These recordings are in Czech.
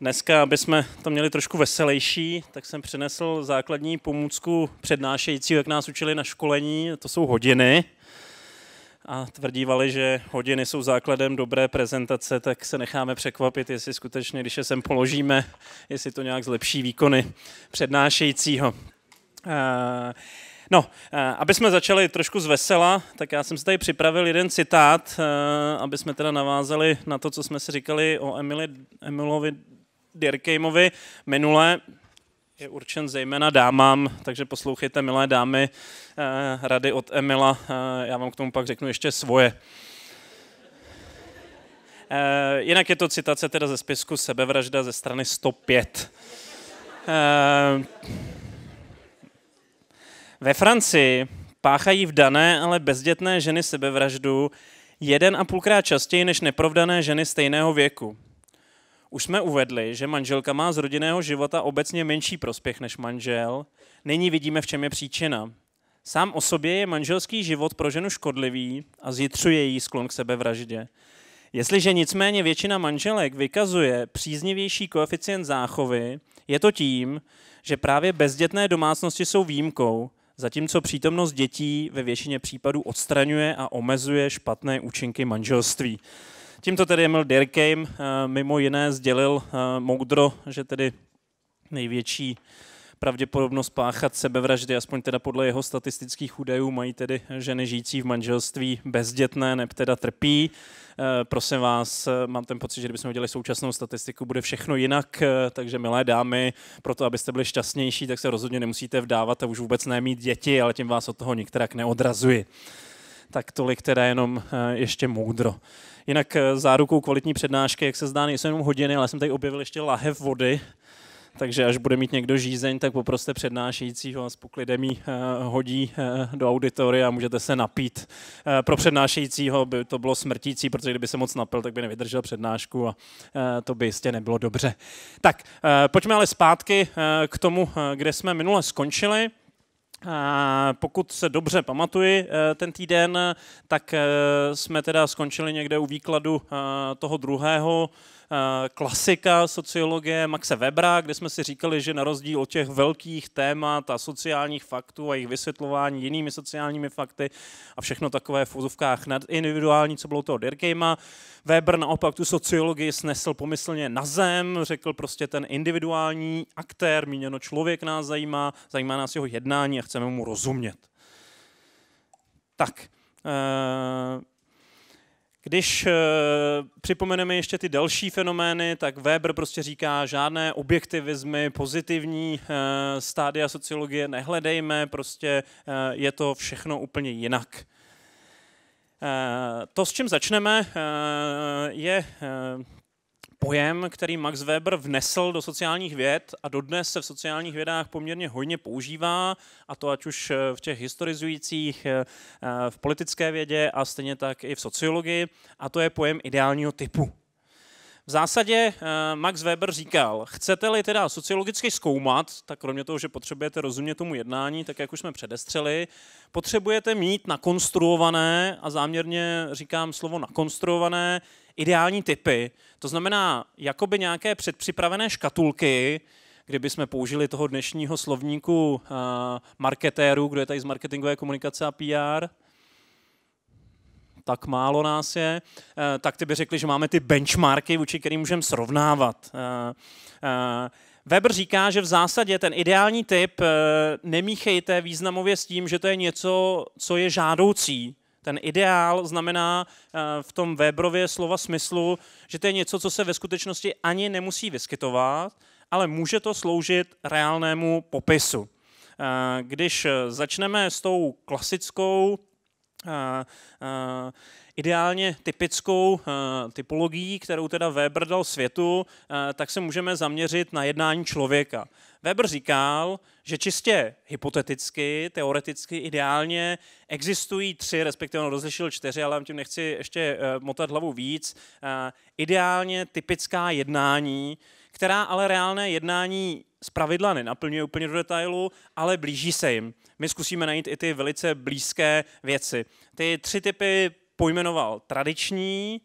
Dneska, aby jsme to měli trošku veselější, tak jsem přinesl základní pomůcku přednášející, jak nás učili na školení, to jsou hodiny. A tvrdívali, že hodiny jsou základem dobré prezentace, tak se necháme překvapit, jestli skutečně, když je sem položíme, jestli to nějak zlepší výkony přednášejícího. Uh, No, eh, aby jsme začali trošku z vesela, tak já jsem si tady připravil jeden citát, eh, aby jsme teda navázali na to, co jsme si říkali o Emily, Emilovi Dirkejmovi minule. Je určen zejména dámám, takže poslouchejte, milé dámy, eh, rady od Emila. Já vám k tomu pak řeknu ještě svoje. Jinak je to citace teda ze spisku Sebevražda ze strany 105. Ve Francii páchají vdané, ale bezdětné ženy sebevraždu jeden a půlkrát častěji než neprovdané ženy stejného věku. Už jsme uvedli, že manželka má z rodinného života obecně menší prospěch než manžel. Nyní vidíme, v čem je příčina. Sám o sobě je manželský život pro ženu škodlivý a zjitřuje jí sklon k sebevraždě. Jestliže nicméně většina manželek vykazuje příznivější koeficient záchovy, je to tím, že právě bezdětné domácnosti jsou výjimkou zatímco přítomnost dětí ve většině případů odstraňuje a omezuje špatné účinky manželství. Tímto tedy Emil Durkheim eh, mimo jiné sdělil eh, moudro, že tedy největší pravděpodobnost páchat sebevraždy, aspoň teda podle jeho statistických údajů, mají tedy ženy žijící v manželství bezdětné, neb teda trpí. Eh, prosím vás, mám ten pocit, že kdybychom udělali současnou statistiku, bude všechno jinak, takže milé dámy, proto abyste byli šťastnější, tak se rozhodně nemusíte vdávat a už vůbec nemít děti, ale tím vás od toho některak neodrazuji. Tak tolik teda jenom ještě moudro. Jinak zárukou kvalitní přednášky, jak se zdá, nejsou jenom hodiny, ale jsem tady objevil ještě lahev vody, takže až bude mít někdo žízeň, tak poproste přednášejícího a s poklidem jí eh, hodí eh, do auditoria a můžete se napít. Eh, pro přednášejícího by to bylo smrtící, protože kdyby se moc napil, tak by nevydržel přednášku a to by jistě nebylo dobře. Tak, pojďme ale zpátky k tomu, kde jsme minule skončili. Pokud se dobře pamatuji ten týden, tak jsme teda skončili někde u výkladu toho druhého. Eh, klasika sociologie Maxe Webera, kde jsme si říkali, že na rozdíl od těch velkých témat a sociálních faktů a jejich vysvětlování jinými sociálními fakty a všechno takové v úzovkách individuální, co bylo toho Durkheima, Weber naopak tu sociologii snesl pomyslně na zem, řekl prostě ten individuální aktér, míněno člověk nás zajímá, zajímá nás jeho jednání a chceme mu rozumět. Tak, uh, když uh, připomeneme ještě ty další fenomény, tak Weber prostě říká, žádné objektivizmy, pozitivní uh, stádia sociologie nehledejme, prostě uh, je to všechno úplně jinak. To, s čím začneme, je pojem, který Max Weber vnesl do sociálních věd a dodnes se v sociálních vědách poměrně hojně používá, a to ať už eh, v těch historizujících, eh, eh, v politické vědě a stejně tak i v sociologii, a to je pojem ideálního typu. V zásadě Max Weber říkal, chcete-li teda sociologicky zkoumat, tak kromě toho, že potřebujete rozumět tomu jednání, tak jak už jsme předestřeli, potřebujete mít nakonstruované, a záměrně říkám slovo nakonstruované, ideální typy. To znamená, jakoby nějaké předpřipravené škatulky, kdyby jsme použili toho dnešního slovníku uh, marketéru, kdo je tady z marketingové komunikace a PR, tak málo nás je, uh, tak ty by řekli, že máme ty benchmarky, vůči kterým můžeme srovnávat. Uh, Weber říká, že v zásadě ten ideální typ nemíchejte významově s tím, že to je něco, co je žádoucí, ten ideál znamená eh, v tom Weberově slova smyslu, že to je něco, co se ve skutečnosti ani nemusí vyskytovat, ale může to sloužit reálnému popisu. Eh, když začneme s tou klasickou eh, ideálně typickou typologií, kterou teda Weber dal světu, tak se můžeme zaměřit na jednání člověka. Weber říkal, že čistě hypoteticky, teoreticky, ideálně existují tři, respektive on rozlišil čtyři, ale tím nechci ještě uh, motat hlavu víc, uh, ideálně typická jednání, která ale reálné jednání z pravidla nenaplňuje úplně do detailu, ale blíží se jim. My zkusíme najít i ty velice blízké věci. Ty tři typy pojmenoval tradiční,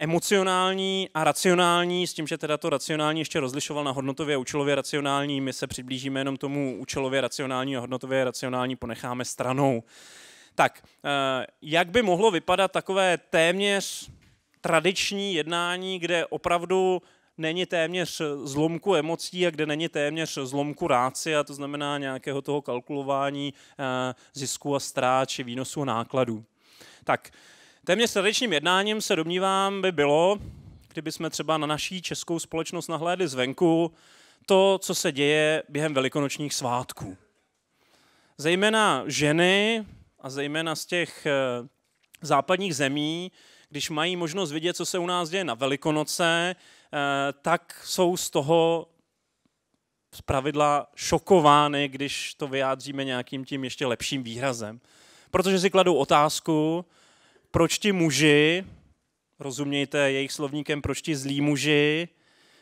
emocionální a racionální, s tím, že teda to racionální ještě rozlišoval na hodnotově a účelově racionální. My se přiblížíme jenom tomu účelově racionální a hodnotově racionální ponecháme stranou. Tak, eh, jak by mohlo vypadat takové téměř tradiční jednání, kde opravdu není téměř zlomku emocí a kde není téměř zlomku ráci, a to znamená nějakého toho kalkulování eh, zisku a ztrát či výnosu a nákladů. Tak, téměř tradičním jednáním se domnívám by bylo, kdyby jsme třeba na naší českou společnost nahlédli zvenku, to, co se děje během velikonočních svátků. Zejména ženy a zejména z těch eh, západních zemí, když mají možnost vidět, co se u nás děje na Velikonoce, eh, tak jsou z toho z pravidla šokovány, když to vyjádříme nějakým tím ještě lepším výrazem. Protože si kladou otázku, proč ti muži, rozumějte jejich slovníkem, proč ti zlí muži,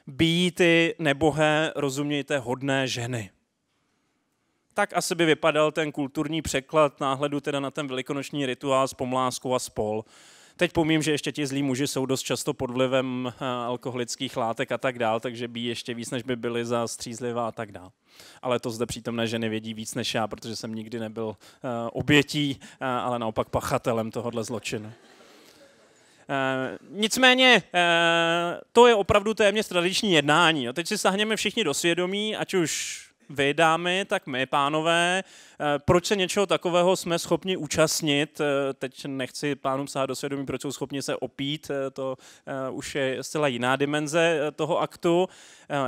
bíjí ty nebohé, rozumějte, hodné ženy tak asi by vypadal ten kulturní překlad náhledu teda na ten velikonoční rituál s pomláskou a spol. Teď pomím, že ještě ti zlí muži jsou dost často pod vlivem eh, alkoholických látek a tak dál, takže bí ještě víc, než by byli za střízlivá a tak dál. Ale to zde přítomné ženy vědí víc než já, protože jsem nikdy nebyl uh, obětí, uh, ale naopak pachatelem tohohle zločinu. Nicméně to je opravdu téměř tradiční jednání. A teď si sahněme všichni do svědomí, ať už vy, dámy, tak my, pánové, Eh, proč se něčeho takového jsme schopni účastnit? Eh, teď nechci pánům sahat do svědomí, proč jsou schopni se opít, eh, to už je zcela jiná dimenze toho aktu,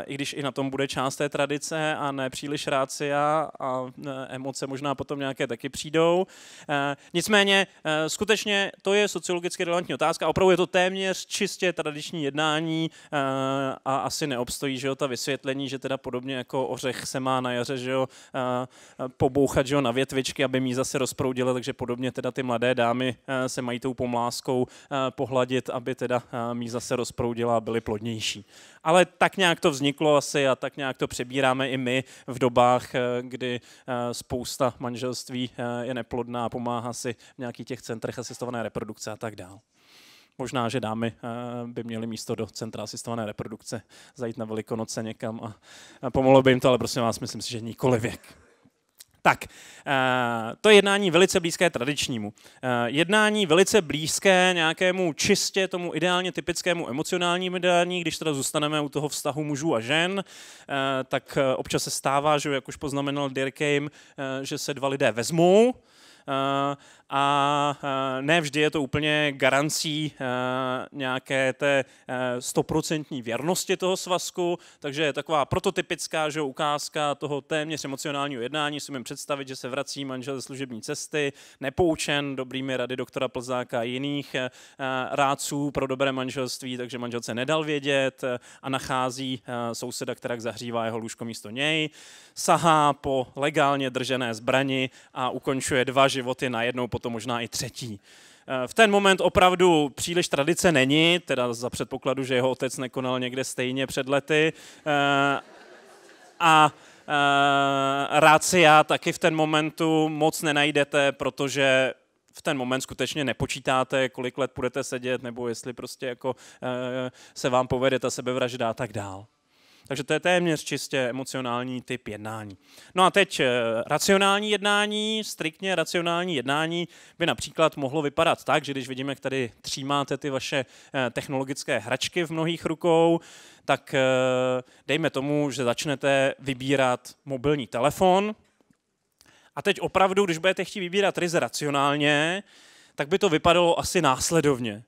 i když i na tom bude část té tradice a ne příliš rácia a emoce možná potom nějaké taky přijdou. Nicméně skutečně to je sociologicky relevantní otázka. Opravdu je to téměř čistě tradiční jednání a asi neobstojí že jo, ta vysvětlení, že teda podobně jako ořech se má na jaře že jo, pobouchat koukat že jo, na větvičky, aby mi zase rozproudila, takže podobně teda ty mladé dámy eh, se mají tou pomláskou eh, pohladit, aby teda eh, mi zase rozproudila a byly plodnější. Ale tak nějak to vzniklo asi a tak nějak to přebíráme i my v dobách, kdy spousta manželství je neplodná a pomáhá si v nějakých těch centrech asistované reprodukce a tak dále. Možná, že dámy by měly místo do centra asistované reprodukce zajít na Velikonoce někam a pomohlo by jim to, ale prosím vás, myslím si, že nikoli věk. Tak, eh, to je jednání velice blízké tradičnímu. Eh, jednání velice blízké nějakému čistě tomu ideálně typickému emocionálnímu jednání, když teda zůstaneme u toho vztahu mužů a žen, eh, tak občas se stává, že jak už poznamenal Dirkheim, že se dva lidé vezmou, a ne vždy je to úplně garancí nějaké té stoprocentní věrnosti toho svazku, takže je taková prototypická že ukázka toho téměř emocionálního jednání. Si představit, že se vrací manžel ze služební cesty, nepoučen dobrými rady doktora Plzáka a jiných rádců pro dobré manželství, takže manželce nedal vědět a nachází souseda, která zahřívá jeho lůžko místo něj, sahá po legálně držené zbrani a ukončuje dva životy najednou po potom možná i třetí. Eh, v ten moment opravdu příliš tradice není, teda za předpokladu, že jeho otec nekonal někde stejně před lety. Eh, a eh, rácia taky v ten momentu moc nenajdete, protože v ten moment skutečně nepočítáte, kolik let budete sedět, nebo jestli prostě jako se vám povede ta sebevražda a tak dál. Takže to je téměř čistě emocionální typ jednání. No a teď eh, racionální jednání, striktně racionální jednání by například mohlo vypadat tak, že když vidíme, jak tady třímáte ty vaše eh, technologické hračky v mnohých rukou, tak eh, dejme tomu, že začnete vybírat mobilní telefon. A teď opravdu, když budete chtít vybírat ryze racionálně, tak by to vypadalo asi následovně.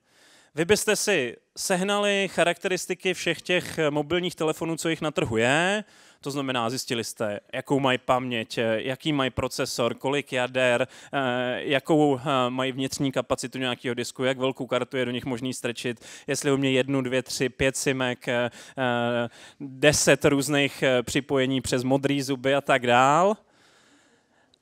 Vy byste si sehnali charakteristiky všech těch mobilních telefonů, co jich na trhu je, to znamená, zjistili jste, jakou mají paměť, jaký mají procesor, kolik jader, eh, jakou eh, mají vnitřní kapacitu nějakého disku, jak velkou kartu je do nich možný strčit, jestli umě jednu, dvě, tři, pět simek, eh, deset různých připojení přes modrý zuby a tak dál.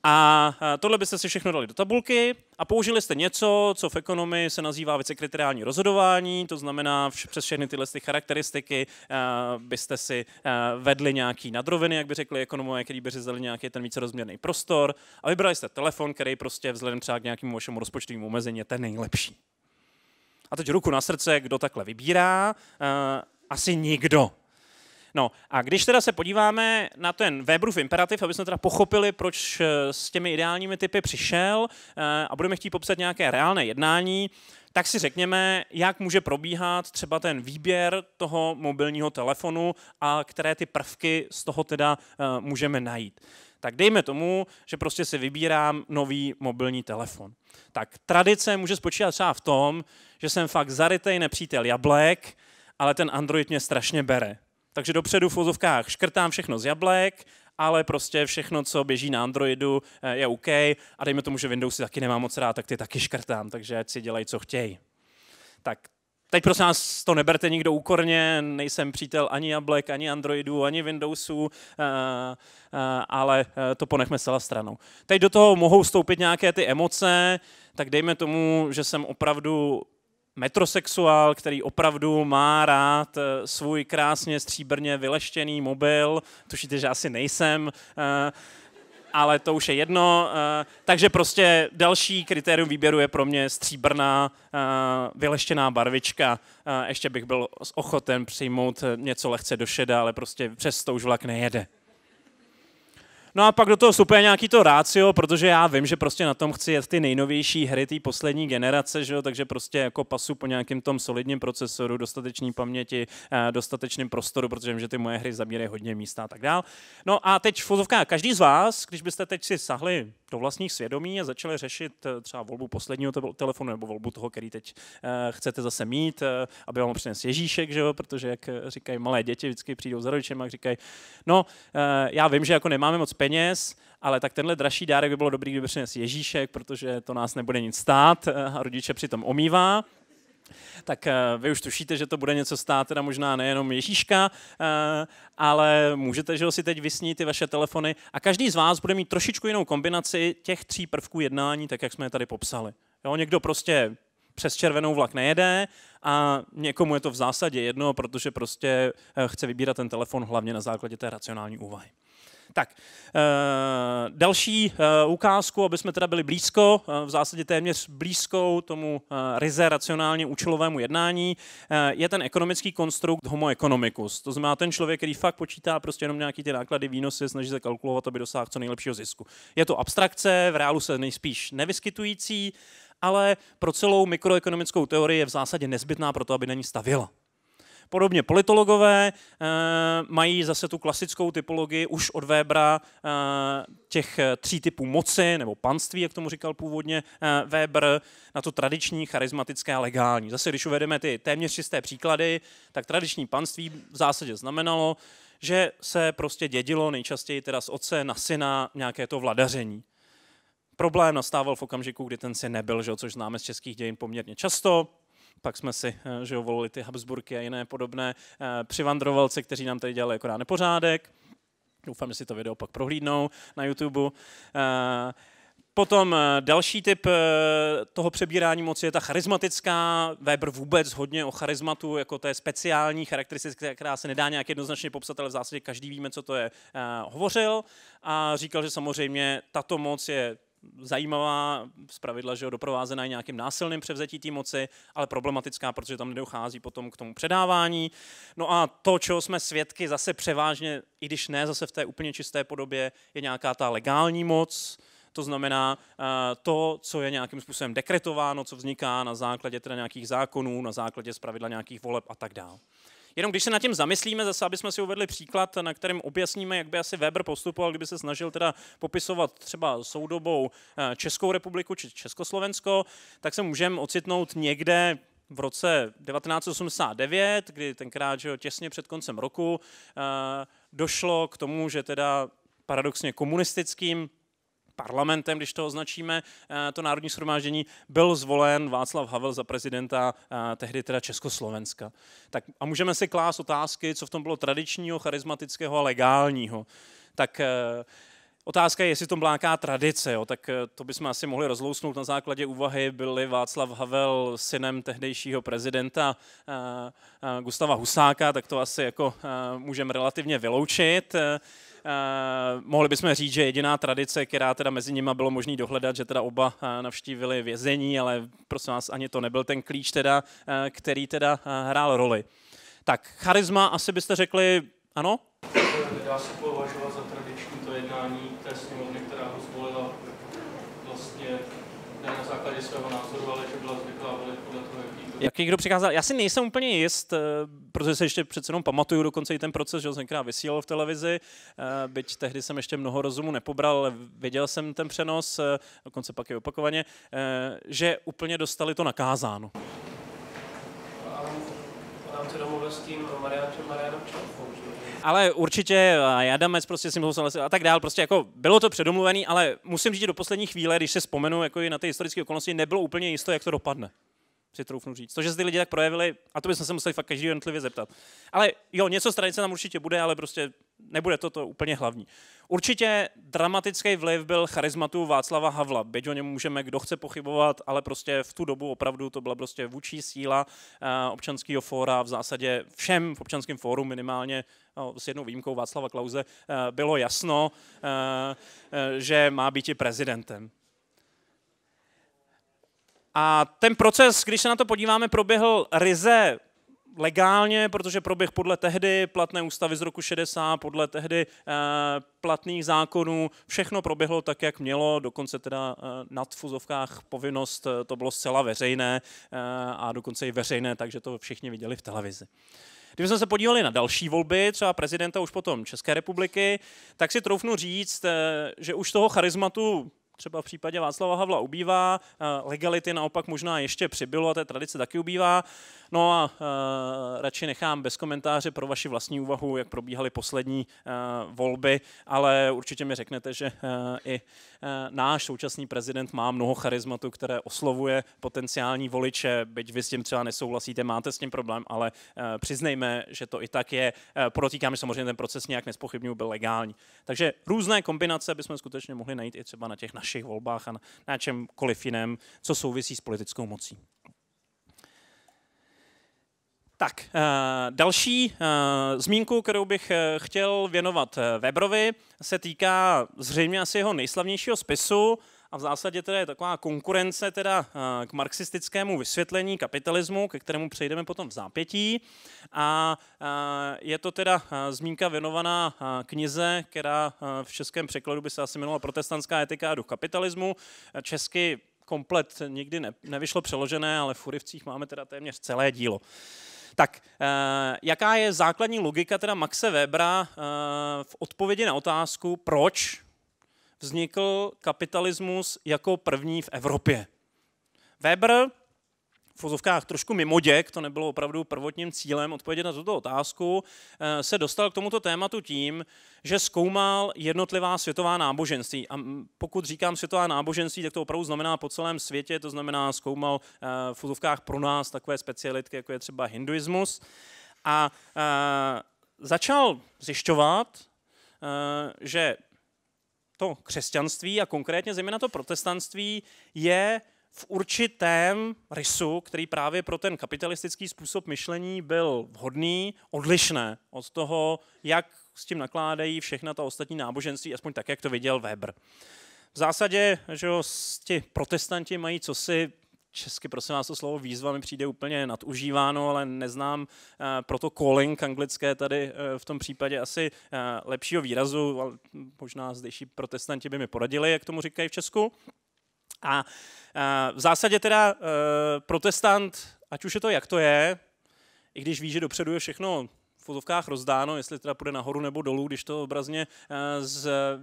A tohle byste si všechno dali do tabulky a použili jste něco, co v ekonomii se nazývá vicekriteriální rozhodování, to znamená vš- přes všechny tyhle ty charakteristiky uh, byste si uh, vedli nějaký nadroviny, jak by řekli ekonomové, který by řízeli nějaký ten vícerozměrný prostor a vybrali jste telefon, který prostě vzhledem třeba k nějakému vašemu rozpočtovému omezení je ten nejlepší. A teď ruku na srdce, kdo takhle vybírá? Asi nikdo. No a když teda se podíváme na ten Weberův imperativ, aby jsme teda pochopili, proč s těmi ideálními typy přišel a budeme chtít popsat nějaké reálné jednání, tak si řekněme, jak může probíhat třeba ten výběr toho mobilního telefonu a které ty prvky z toho teda uh, můžeme najít. Tak dejme tomu, že prostě si vybírám nový mobilní telefon. Tak tradice může spočívat třeba v tom, že jsem fakt zarytej nepřítel jablek, ale ten Android mě strašně bere. Takže dopředu v vozovkách škrtám všechno z jablek ale prostě všechno, co běží na Androidu, eh, je OK a dejme tomu, že Windowsy taky nemám moc rád, tak ty taky škrtám, takže ať si dělají, co chtějí. Tak Teď prosím vás to neberte nikdo úkorně, nejsem přítel ani jablek, ani Androidu, ani Windowsu, eh, eh, ale to ponechme zcela stranou. Teď do toho mohou vstoupit nějaké ty emoce, tak dejme tomu, že jsem opravdu metrosexuál, který opravdu má rád eh, svůj krásně stříbrně vyleštěný mobil. Tušíte, že asi nejsem, eh, ale to už je jedno. Eh, takže prostě další kritérium výběru je pro mě stříbrná vyleštěná barvička. Ještě bych byl ochoten přijmout něco lehce do šeda, ale prostě přes to už vlak nejede. No a pak do toho vstupuje nějaký to rácio, protože já vím, že prostě na tom chci jet ty nejnovější hry té poslední generace, že jo? takže prostě jako pasu po nějakém tom solidním procesoru, dostatečný paměti, eh, dostatečným prostoru, protože vím, že ty moje hry zabírají hodně místa a tak dál. No a teď fozovka, každý z vás, když byste teď si sahli do vlastních svědomí a začali řešit eh, třeba volbu posledního telefonu nebo volbu toho, který teď uh, chcete zase mít, uh, aby vám přines Ježíšek, že jo? protože jak říkají malé děti, vždycky přijdou za rodičem a říkají, no já vím, že jako nemáme moc peněz, ale tak tenhle dražší dárek by bylo dobrý, kdyby přines Ježíšek, protože to nás nebude nic stát a rodiče přitom omývá tak vy už tušíte, že to bude něco stát, teda možná nejenom Ježíška, ale můžete že si teď vysnít ty vaše telefony a každý z vás bude mít trošičku jinou kombinaci těch tří prvků jednání, tak jak jsme je tady popsali. Jo, někdo prostě přes červenou vlak nejede a někomu je to v zásadě jedno, protože prostě eh, chce vybírat ten telefon hlavně na základě té racionální úvahy. Tak, e, další e, ukázku, aby jsme teda byli blízko, e, v zásadě téměř blízkou tomu ryze racionálně účelovému jednání, je ten ekonomický konstrukt homo economicus. To znamená ten člověk, který fakt počítá prostě jenom nějaký ty náklady, výnosy, snaží se kalkulovat, aby dosáhl co nejlepšího zisku. Je to abstrakce, v reálu se nejspíš nevyskytující, ale pro celou mikroekonomickou teorii je v zásadě nezbytná pro to, aby na ní stavěla. Podobně politologové eh, mají zase tu klasickou typologii už od Webera eh, těch tří typů moci, nebo panství, jak tomu říkal původně eh, Weber, na to tradiční, charismatické a legální. Zase, když uvedeme ty téměř čisté příklady, tak tradiční panství v zásadě znamenalo, že se prostě dědilo nejčastěji teda z otce na syna nějaké to vladaření. Problém nastával v okamžiku, kdy ten syn nebyl, že, což známe z českých dějin poměrně často pak jsme si eh, že volili ty Habsburky a jiné podobné eh, přivandrovalce, kteří nám tady dělali akorát nepořádek. Doufám, že si to video pak prohlídnou na YouTube. Eh, potom další typ toho přebírání moci je ta charismatická. Weber vůbec hodně o charismatu, jako to je speciální charakteristika, která se nedá nějak jednoznačně popsat, ale v zásadě každý víme, co to je. Hovořil a říkal, že samozřejmě tato moc je zajímavá, z pravidla, že jo, doprovázená nějakým násilným převzetí té moci, ale problematická, protože tam nedochází potom k tomu předávání. No a to, čeho jsme svědky zase převážně, i když ne zase v té úplně čisté podobě, je nějaká ta legální moc, to znamená uh, to, co je nějakým způsobem dekretováno, co vzniká na základě teda nějakých zákonů, na základě zpravidla nějakých voleb a tak dále. Jenom když se nad tím zamyslíme, zase, aby jsme si uvedli příklad, na kterém objasníme, jak by asi Weber postupoval, kdyby se snažil teda popisovat třeba soudobou eh, Českou republiku či Československo, tak se můžeme ocitnout někde v roce 1989, kdy tenkrát že těsně před koncem roku eh, došlo k tomu, že teda paradoxně komunistickým parlamentem, když to označíme, eh, to národní shromáždění, byl zvolen Václav Havel za prezidenta eh, tehdy teda Československa. Tak a můžeme si klást otázky, co v tom bylo tradičního, charismatického a legálního. Tak eh, Otázka je, jestli to byla nějaká tradice, jo, tak to bychom asi mohli rozlousnout na základě úvahy, byl Václav Havel synem tehdejšího prezidenta uh, uh, Gustava Husáka, tak to asi jako uh, můžeme relativně vyloučit. Mohli bychom říct, že jediná tradice, která teda mezi nimi bylo možné dohledat, že teda oba navštívili vězení, ale prosím vás, ani to nebyl ten klíč, teda, který teda hrál roli. Tak, charisma asi byste řekli ano? Dá se považovat za tradiční to jednání té sněmovny, která ho zvolila vlastně ne na základě svého názoru, ale že byla zvyklá volit podle toho, jaký kdo přikázal? Já si nejsem úplně jist, eh, protože se ještě přece jenom pamatuju dokonce i ten proces, že jsem tenkrát vysílal v televizi, eh, byť tehdy jsem ještě mnoho rozumu nepobral, ale viděl jsem ten přenos, eh, dokonce pak i opakovaně, že úplně dostali to nakázáno. A nám se domluvil s tím Marianem ale určitě Adamec prostě si mohl a tak dál, prostě jako bylo to předomluvený, ale musím říct, že do poslední chvíle, když se vzpomenu jako i na ty historické okolnosti, nebylo úplně jisto, jak to dopadne si troufnu říct. To, že ty lidi tak projevili, a to bychom se museli fakt každý jednotlivě zeptat. Ale jo, něco z tradice tam určitě bude, ale prostě nebude to to úplně hlavní. Určitě dramatický vliv byl charizmatu Václava Havla, byť o něm můžeme kdo chce pochybovat, ale prostě v tu dobu opravdu to byla prostě vůči síla uh, občanského fóra, v zásadě všem v občanském fóru minimálně no, s jednou výjimkou Václava Klauze, uh, bylo jasno, uh, že má být i prezidentem. A ten proces, když se na to podíváme, proběhl ryze legálně, protože proběh podle tehdy platné ústavy z roku 60, podle tehdy eh, platných zákonů, všechno proběhlo tak, jak mělo, dokonce teda eh, nad fuzovkách povinnost, eh, to bylo zcela veřejné a dokonce i veřejné, takže to všichni viděli v televizi. Kdybychom se podívali na další volby, třeba prezidenta už potom České republiky, tak si troufnu říct, že už toho charizmatu třeba v případě Václava Havla ubývá, legality naopak možná ještě přibylo a té tradice taky ubývá. No a uh, radši nechám bez komentáře pro vaši vlastní úvahu, jak probíhaly poslední uh, volby, ale určitě mi řeknete, že i náš současný prezident má mnoho charizmatu, které oslovuje potenciální voliče, byť vy s tím třeba nesouhlasíte, máte s tím problém, ale přiznejme, že to i tak je. Podotýkám, že samozřejmě ten proces nějak nespochybňuji, byl legální. Takže různé kombinace bychom skutečně mohli najít i třeba na těch našich volbách a na, čemkoliv jiném, co souvisí s politickou mocí. Tak, uh, další uh, zmínku, kterou bych uh, chtěl věnovat Weberovi, se týká zřejmě asi jeho nejslavnějšího spisu a v zásadě teda je taková konkurence teda k marxistickému vysvětlení kapitalismu, ke kterému přejdeme potom v zápětí. A je to teda zmínka věnovaná knize, která v českém překladu by se asi jmenovala Protestantská etika do kapitalismu. Česky komplet nikdy ne, nevyšlo přeložené, ale v Furivcích máme teda téměř celé dílo. Tak, eh, jaká je základní logika teda Maxe Webera eh, v odpovědi na otázku, proč vznikl kapitalismus jako první v Evropě? Weber v vozovkách trošku mimoděk, to nebylo opravdu prvotním cílem odpovědět na tuto otázku, eh, se dostal k tomuto tématu tím, že zkoumal jednotlivá světová náboženství. A pokud říkám světová náboženství, tak to opravdu znamená po celém světě, to znamená zkoumal eh, v vozovkách pro nás takové specialitky, jako je třeba hinduismus. A eh, začal zjišťovat, že to křesťanství a konkrétně zejména to protestantství je v určitém rysu, který právě pro ten kapitalistický způsob myšlení byl vhodný, odlišné od toho, jak s tím nakládají všechna ta ostatní náboženství, aspoň tak, jak to viděl Weber. V zásadě, že jo, ti protestanti mají cosi, česky prosím vás to slovo výzva mi přijde úplně nadužíváno, ale neznám uh, proto calling anglické tady uh, v tom případě asi uh, lepšího výrazu, ale možná zdejší protestanti by mi poradili, jak tomu říkají v Česku. A v zásadě teda protestant, ať už je to jak to je, i když ví, že dopředu je všechno v fotovkách rozdáno, jestli teda půjde nahoru nebo dolů, když to obrazně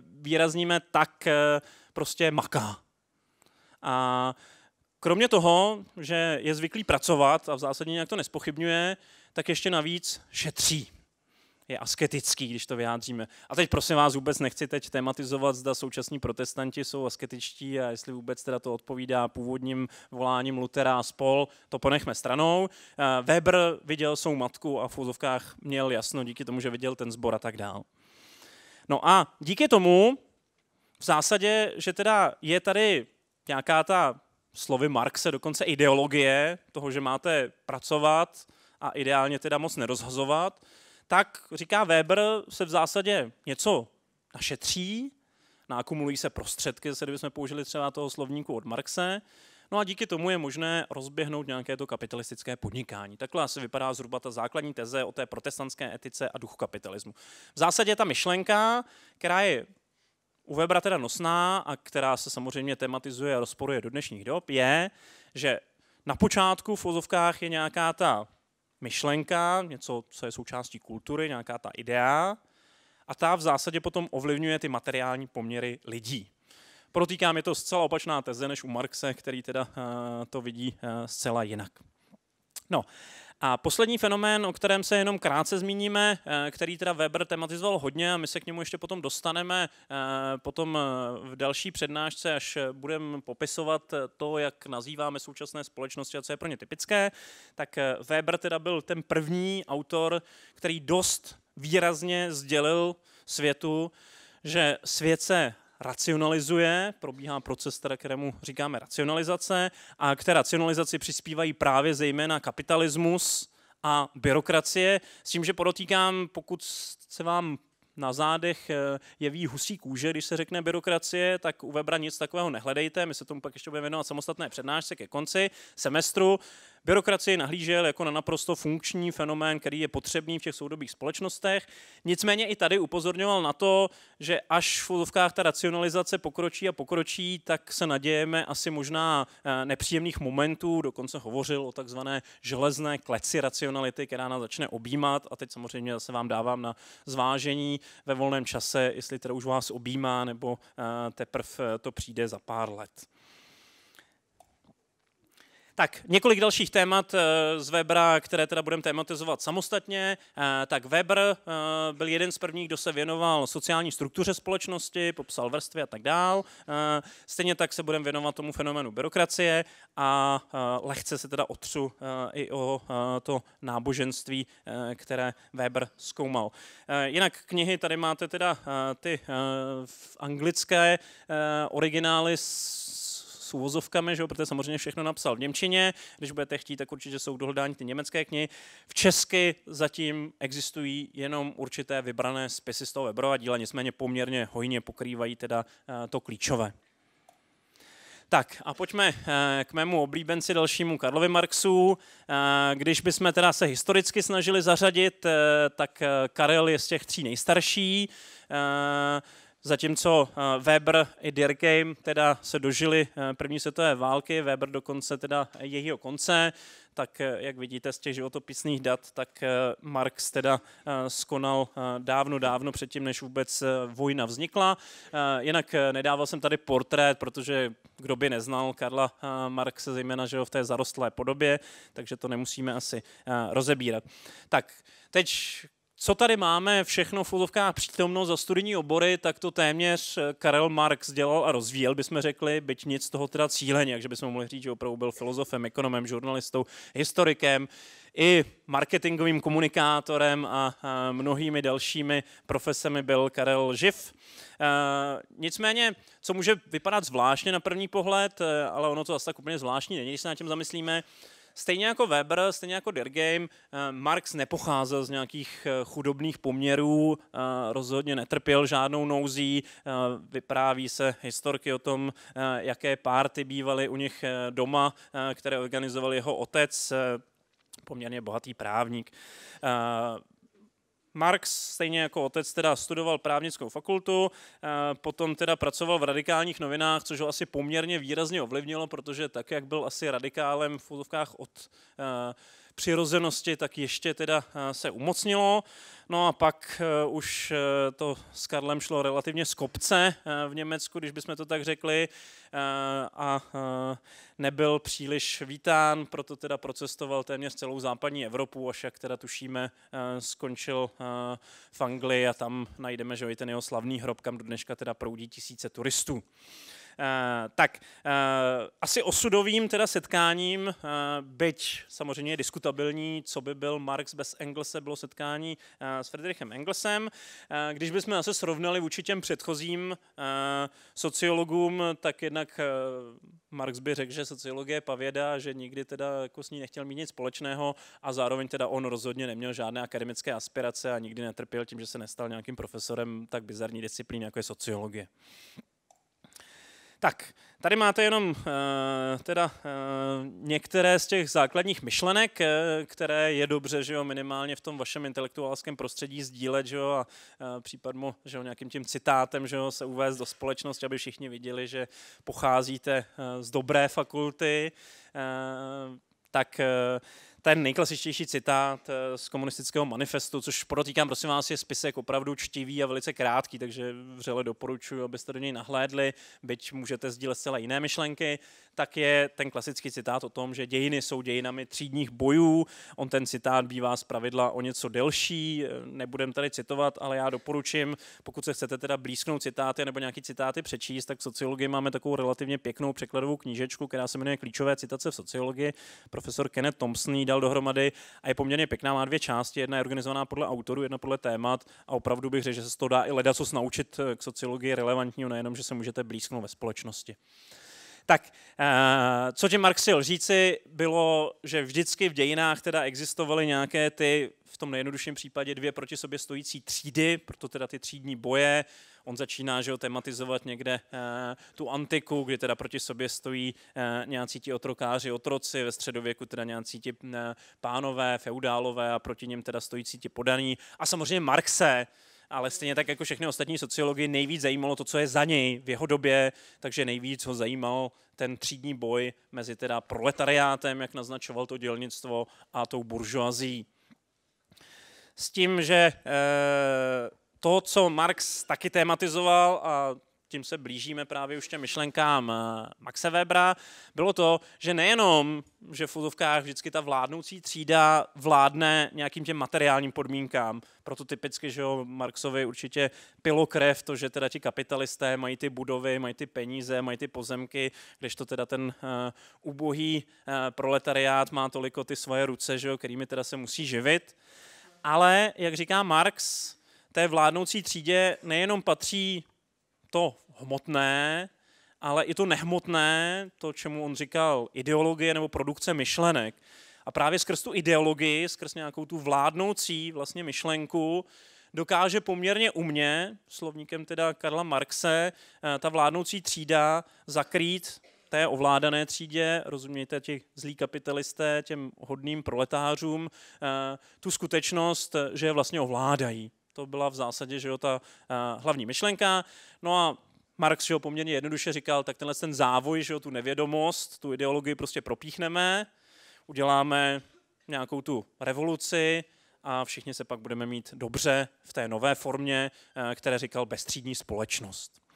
výrazníme, tak prostě maká. A kromě toho, že je zvyklý pracovat a v zásadě nějak to nespochybňuje, tak ještě navíc šetří je asketický, když to vyjádříme. A teď prosím vás vůbec nechci teď tematizovat, zda současní protestanti jsou asketičtí a jestli vůbec teda to odpovídá původním voláním Lutera a spol, to ponechme stranou. Eh, Weber viděl svou matku a v úzovkách měl jasno díky tomu, že viděl ten zbor a tak dál. No a díky tomu v zásadě, že teda je tady nějaká ta slovy Marxe, dokonce ideologie toho, že máte pracovat a ideálně teda moc nerozhazovat, tak říká Weber, se v zásadě něco našetří, nakumulují se prostředky, zase kdybychom použili třeba toho slovníku od Marxe, No a díky tomu je možné rozběhnout nějaké to kapitalistické podnikání. Takhle asi vypadá zhruba ta základní teze o té protestantské etice a duchu kapitalismu. V zásadě ta myšlenka, která je u Webera teda nosná a která se samozřejmě tematizuje a rozporuje do dnešních dob, je, že na počátku v vozovkách je nějaká ta myšlenka, něco, co je součástí kultury, nějaká ta idea, a ta v zásadě potom ovlivňuje ty materiální poměry lidí. Protýkám, je to zcela opačná teze než u Marxe, který teda uh, to vidí uh, zcela jinak. No, a poslední fenomén, o kterém se jenom krátce zmíníme, eh, který teda Weber tematizoval hodně a my se k němu ještě potom dostaneme potom v další přednášce, až budeme popisovat to, jak nazýváme současné společnosti a co je pro ně typické, tak Weber teda byl ten první autor, který dost výrazně sdělil světu, že svět se racionalizuje, probíhá proces, kterému říkáme racionalizace, a k té racionalizaci přispívají právě zejména kapitalismus a byrokracie, s tím, že podotýkám, pokud se vám na zádech eh, jeví husí kůže, když se řekne byrokracie, tak u Webra nic takového nehledejte. My se tomu pak ještě budeme věnovat samostatné přednášce ke konci semestru. Byrokracii nahlížel jako na naprosto funkční fenomén, který je potřebný v těch soudobých společnostech. Nicméně i tady upozorňoval na to, že až v úzovkách ta racionalizace pokročí a pokročí, tak se nadějeme asi možná eh, nepříjemných momentů. Dokonce hovořil o takzvané železné kleci racionality, která nás začne objímat. A teď samozřejmě zase vám dávám na zvážení ve volném čase, jestli teda už vás objímá, nebo eh, teprve to přijde za pár let. Tak, několik dalších témat eh, z Webera, které teda budeme tematizovat samostatně. Eh, tak Weber eh, byl jeden z prvních, kdo se věnoval sociální struktuře společnosti, popsal vrstvy a tak dál. Stejně tak se budeme věnovat tomu fenoménu byrokracie a lehce se teda otřu i o to náboženství, které Weber zkoumal. Jinak knihy, tady máte teda ty anglické originály úvozovkami, že jo, protože samozřejmě všechno napsal v Němčině. Když budete chtít, tak určitě jsou dohledání ty německé knihy. V Česky zatím existují jenom určité vybrané spisy z toho Weberova díla, nicméně poměrně hojně pokrývají teda eh, to klíčové. Tak a pojďme eh, k mému oblíbenci dalšímu Karlovi Marxu. Eh, když bychom teda se historicky snažili zařadit, tak Karel je z těch tří nejstarší Zatímco eh, Weber i Durkheim teda se dožili eh, první světové války, Weber dokonce teda jejího konce, tak eh, jak vidíte z těch životopisných dat, tak Marx teda skonal dávno, dávno předtím, než vůbec vojna vznikla. Jinak nedával jsem tady portrét, protože kdo by neznal Karla Marxe, zejména že v té zarostlé podobě, takže to nemusíme asi rozebírat. Tak, teď co tady máme všechno v úzovkách přítomno za studijní obory, tak to téměř eh, Karel Marx dělal a rozvíjel, bychom řekli, byť nic z toho teda cíleně, takže bychom mohli říct, že opravdu byl filozofem, ekonomem, žurnalistou, historikem, i marketingovým komunikátorem a, mnohými dalšími profesemi byl Karel Živ. E, nicméně, co může vypadat zvláštně na první pohled, eh, ale ono to zase tak úplně zvláštní není, když se nad tím zamyslíme, Stejně jako Weber, stejně jako Dergame, eh, Marx nepocházel z nějakých eh, chudobných poměrů, eh, rozhodně netrpěl žádnou nouzí, vypráví se historky o tom, jaké párty bývaly u nich doma, které organizoval jeho otec, poměrně bohatý právník. Marx, stejně jako otec, teda studoval právnickou fakultu, eh, potom teda pracoval v radikálních novinách, což ho asi poměrně výrazně ovlivnilo, protože tak, jak byl asi radikálem v fotovkách od eh, přirozenosti, tak ještě teda eh, se umocnilo. No a pak uh, už uh, to s Karlem šlo relativně z kopce v Německu, když bychom to tak řekli, a nebyl příliš vítán, proto teda procestoval téměř celou západní Evropu, až jak teda tušíme, skončil v Anglii a tam najdeme, že ten jeho slavný hrob, kam do dneška teda proudí tisíce turistů. Tak asi osudovým teda setkáním, byť samozřejmě je diskutabilní, co by byl Marx bez Engelse, bylo setkání s Friedrichem Engelsem. Když bychom zase srovnali vůči těm předchozím sociologům, tak jednak Marx by řekl, že sociologie je pavěda, že nikdy teda jako s ní nechtěl mít nic společného a zároveň teda on rozhodně neměl žádné akademické aspirace a nikdy netrpěl tím, že se nestal nějakým profesorem tak bizarní disciplíny, jako je sociologie. Tak, tady máte jenom uh, teda uh, některé z těch základních myšlenek, uh, které je dobře, že jo, minimálně v tom vašem intelektuálském prostředí sdílet, že jo, a případmo, že jo, nějakým tím citátem, že jo, se uvést do společnosti, aby všichni viděli, že pocházíte z dobré fakulty, tak ten nejklasičtější citát eh, z komunistického manifestu, což podotýkám, prosím vás, je spisek opravdu čtivý a velice krátký, takže vřele doporučuji, abyste do něj nahlédli, byť můžete sdílet zcela jiné myšlenky tak je ten klasický citát o tom, že dějiny jsou dějinami třídních bojů. On ten citát bývá z pravidla o něco delší, nebudem tady citovat, ale já doporučím, pokud se chcete teda blízknout citáty nebo nějaký citáty přečíst, tak v sociologii máme takovou relativně pěknou překladovou knížečku, která se jmenuje Klíčové citace v sociologii. Profesor Kenneth Thompson ji dal dohromady a je poměrně pěkná, má dvě části. Jedna je organizovaná podle autorů, jedna podle témat a opravdu bych řekl, že se to dá i leda co naučit k sociologii relevantního, nejenom, že se můžete blízknout ve společnosti. Tak eh, co tím Marx chtěl říci, bylo, že vždycky v dějinách teda existovaly nějaké ty, v tom nejjednodušším případě, dvě proti sobě stojící třídy, proto teda ty třídní boje. On začíná že ho, tematizovat někde eh, tu antiku, kdy teda proti sobě stojí eh, nějací ti otrokáři, otroci, ve středověku teda nějací ti pánové, feudálové a proti něm teda stojící ti podaní. A samozřejmě Marxe, ale stejně tak jako všechny ostatní sociology nejvíc zajímalo to, co je za něj v jeho době, takže nejvíc ho zajímal ten třídní boj mezi teda proletariátem, jak naznačoval to dělnictvo, a tou buržoazí. S tím, že e, to, co Marx taky tematizoval a tím se blížíme právě už těm myšlenkám eh, Maxe Webera, bylo to, že nejenom, že v fuzovkách vždycky ta vládnoucí třída vládne nějakým těm materiálním podmínkám, proto typicky, že jo, Marxovi určitě pilo krev to, že teda ti kapitalisté mají ty budovy, mají ty peníze, mají ty pozemky, to teda ten uh, ubohý uh, proletariát má toliko ty svoje ruce, že jo, kterými teda se musí živit. Ale, jak říká Marx, té vládnoucí třídě nejenom patří to hmotné, ale i to nehmotné, to, čemu on říkal ideologie nebo produkce myšlenek. A právě skrz tu ideologii, skrz nějakou tu vládnoucí vlastně myšlenku, dokáže poměrně umě, slovníkem teda Karla Marxe, eh, ta vládnoucí třída zakrýt té ovládané třídě, rozumějte těch zlí kapitalisté, těm hodným proletářům, eh, tu skutečnost, že je vlastně ovládají. To byla v zásadě že jo, ta uh, hlavní myšlenka. No a Marx že jo, poměrně jednoduše říkal, tak tenhle ten závoj, že jo, tu nevědomost, tu ideologii prostě propíchneme, uděláme nějakou tu revoluci a všichni se pak budeme mít dobře v té nové formě, uh, které říkal bestřídní společnost.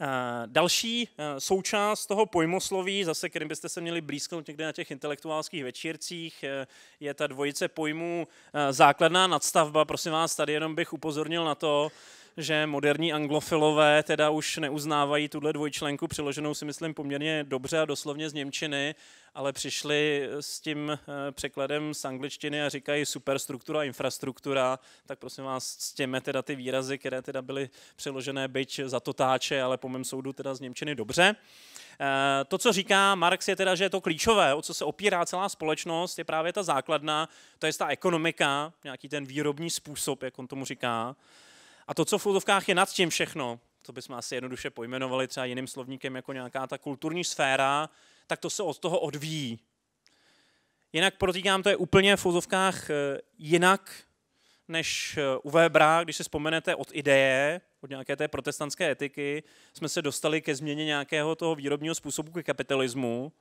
Eh, další eh, součást toho pojmosloví, zase kterým byste se měli blízknout někde na těch intelektuálských večírcích, eh, je ta dvojice pojmů základná nadstavba. Prosím vás, tady jenom bych upozornil na to, že moderní anglofilové teda už neuznávají tuhle dvojčlenku, přiloženou si myslím poměrně dobře a doslovně z Němčiny, ale přišli s tím eh, překladem z angličtiny a říkají superstruktura, infrastruktura, tak prosím vás, ctěme teda ty výrazy, které teda byly přeložené byť za totáče, ale po mém soudu teda z Němčiny dobře. Eh, to, co říká Marx, je teda, že je to klíčové, o co se opírá celá společnost, je právě ta základna, to je ta ekonomika, nějaký ten výrobní způsob, jak on tomu říká. A to, co v fotovkách je nad tím všechno, to bychom asi jednoduše pojmenovali třeba jiným slovníkem jako nějaká ta kulturní sféra, tak to se od toho odvíjí. Jinak protýkám, to je úplně v fotovkách eh, jinak než eh, u Webera, když si vzpomenete od ideje, od nějaké té protestantské etiky, jsme se dostali ke změně nějakého toho výrobního způsobu ke kapitalismu.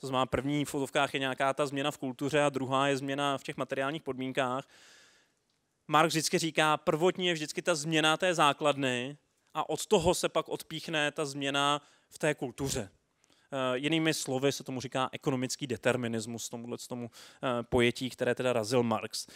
To znamená, první v fotovkách je nějaká ta změna v kultuře a druhá je změna v těch materiálních podmínkách. Mark vždycky říká, prvotní je vždycky ta změna té základny a od toho se pak odpíchne ta změna v té kultuře. Uh, jinými slovy se tomu říká ekonomický determinismus, tomuhle tomu uh, pojetí, které teda razil Marx.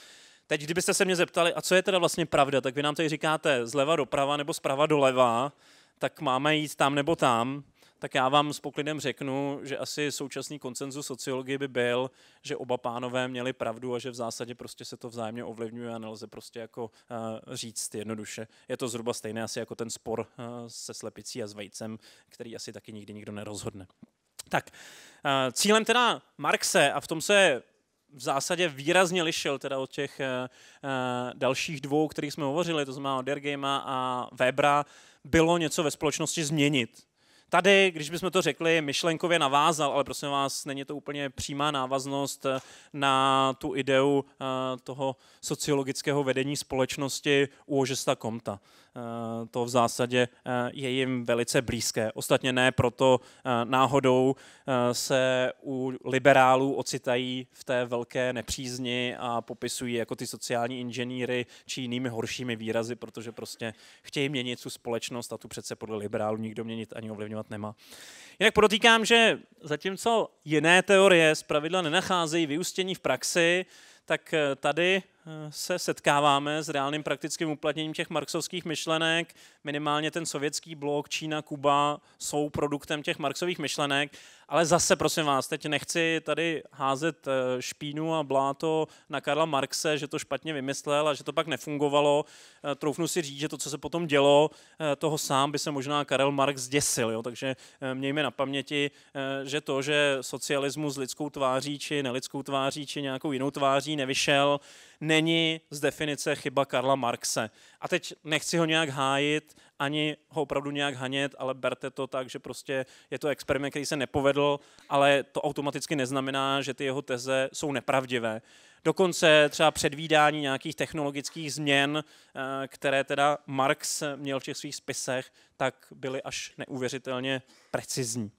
Teď, kdybyste se mě zeptali, a co je teda vlastně pravda, tak vy nám tady říkáte zleva doprava nebo zprava doleva, tak máme jít tam nebo tam, tak já vám s poklidem řeknu, že asi současný koncenzus sociologie by byl, že oba pánové měli pravdu a že v zásadě prostě se to vzájemně ovlivňuje a nelze prostě jako uh, říct jednoduše. Je to zhruba stejné asi jako ten spor uh, se slepicí a s vejcem, který asi taky nikdy nikdo nerozhodne. Tak, uh, cílem teda Marxe, a v tom se v zásadě výrazně lišil teda od těch uh, dalších dvou, kterých jsme hovořili, to znamená od Dergema a Webera, bylo něco ve společnosti změnit. Tady, když bychom to řekli, myšlenkově navázal, ale prosím vás, není to úplně přímá návaznost eh, na tu ideu eh, toho sociologického vedení společnosti u Ožesta Komta. Eh, to v zásadě eh, je jim velice blízké. Ostatně ne proto eh, náhodou se u liberálů ocitají v té velké nepřízni a popisují jako ty sociální inženýry či jinými horšími výrazy, protože prostě chtějí měnit tu společnost a tu přece podle liberálů nikdo měnit ani ovlivňovat nemá. Jinak podotýkám, že zatímco jiné teorie zpravidla nenacházejí vyústění v praxi, tak tady se setkáváme s reálným praktickým uplatněním těch marxovských myšlenek. Minimálně ten sovětský blok, Čína, Kuba jsou produktem těch marxových myšlenek ale zase, prosím vás, teď nechci tady házet eh, špínu a bláto na Karla Marxe, že to špatně vymyslel a že to pak nefungovalo. Eh, troufnu si říct, že to, co se potom dělo, eh, toho sám by se možná Karel Marx zděsil. Jo? Takže mějme na paměti, že to, že socialismus s lidskou tváří či nelidskou tváří či nějakou jinou tváří nevyšel, není z definice chyba Karla Marxe. A teď nechci ho nějak hájit, ani ho opravdu nějak hanět, ale berte to tak, že prostě je to experiment, který se nepovedl, ale to automaticky neznamená, že ty jeho teze jsou nepravdivé. Dokonce třeba předvídání nějakých technologických změn, eh, které teda Marx měl v těch svých spisech, tak byly až neuvěřitelně precizní.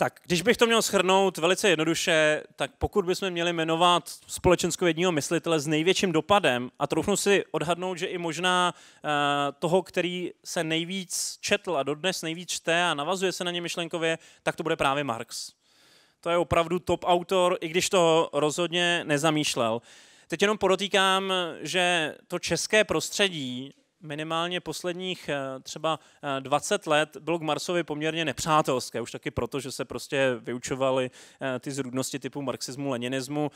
Tak, když bych to měl schrnout velice jednoduše, tak pokud bychom měli jmenovat společenskovědního myslitele s největším dopadem a troufnu si odhadnout, že i možná uh, toho, který se nejvíc četl a dodnes nejvíc čte a navazuje se na ně myšlenkově, tak to bude právě Marx. To je opravdu top autor, i když to rozhodně nezamýšlel. Teď jenom podotýkám, že to české prostředí minimálně posledních eh, třeba 20 eh, let bylo k Marsovi poměrně nepřátelské, už taky proto, že se prostě vyučovaly eh, ty zrůdnosti typu marxismu, leninismu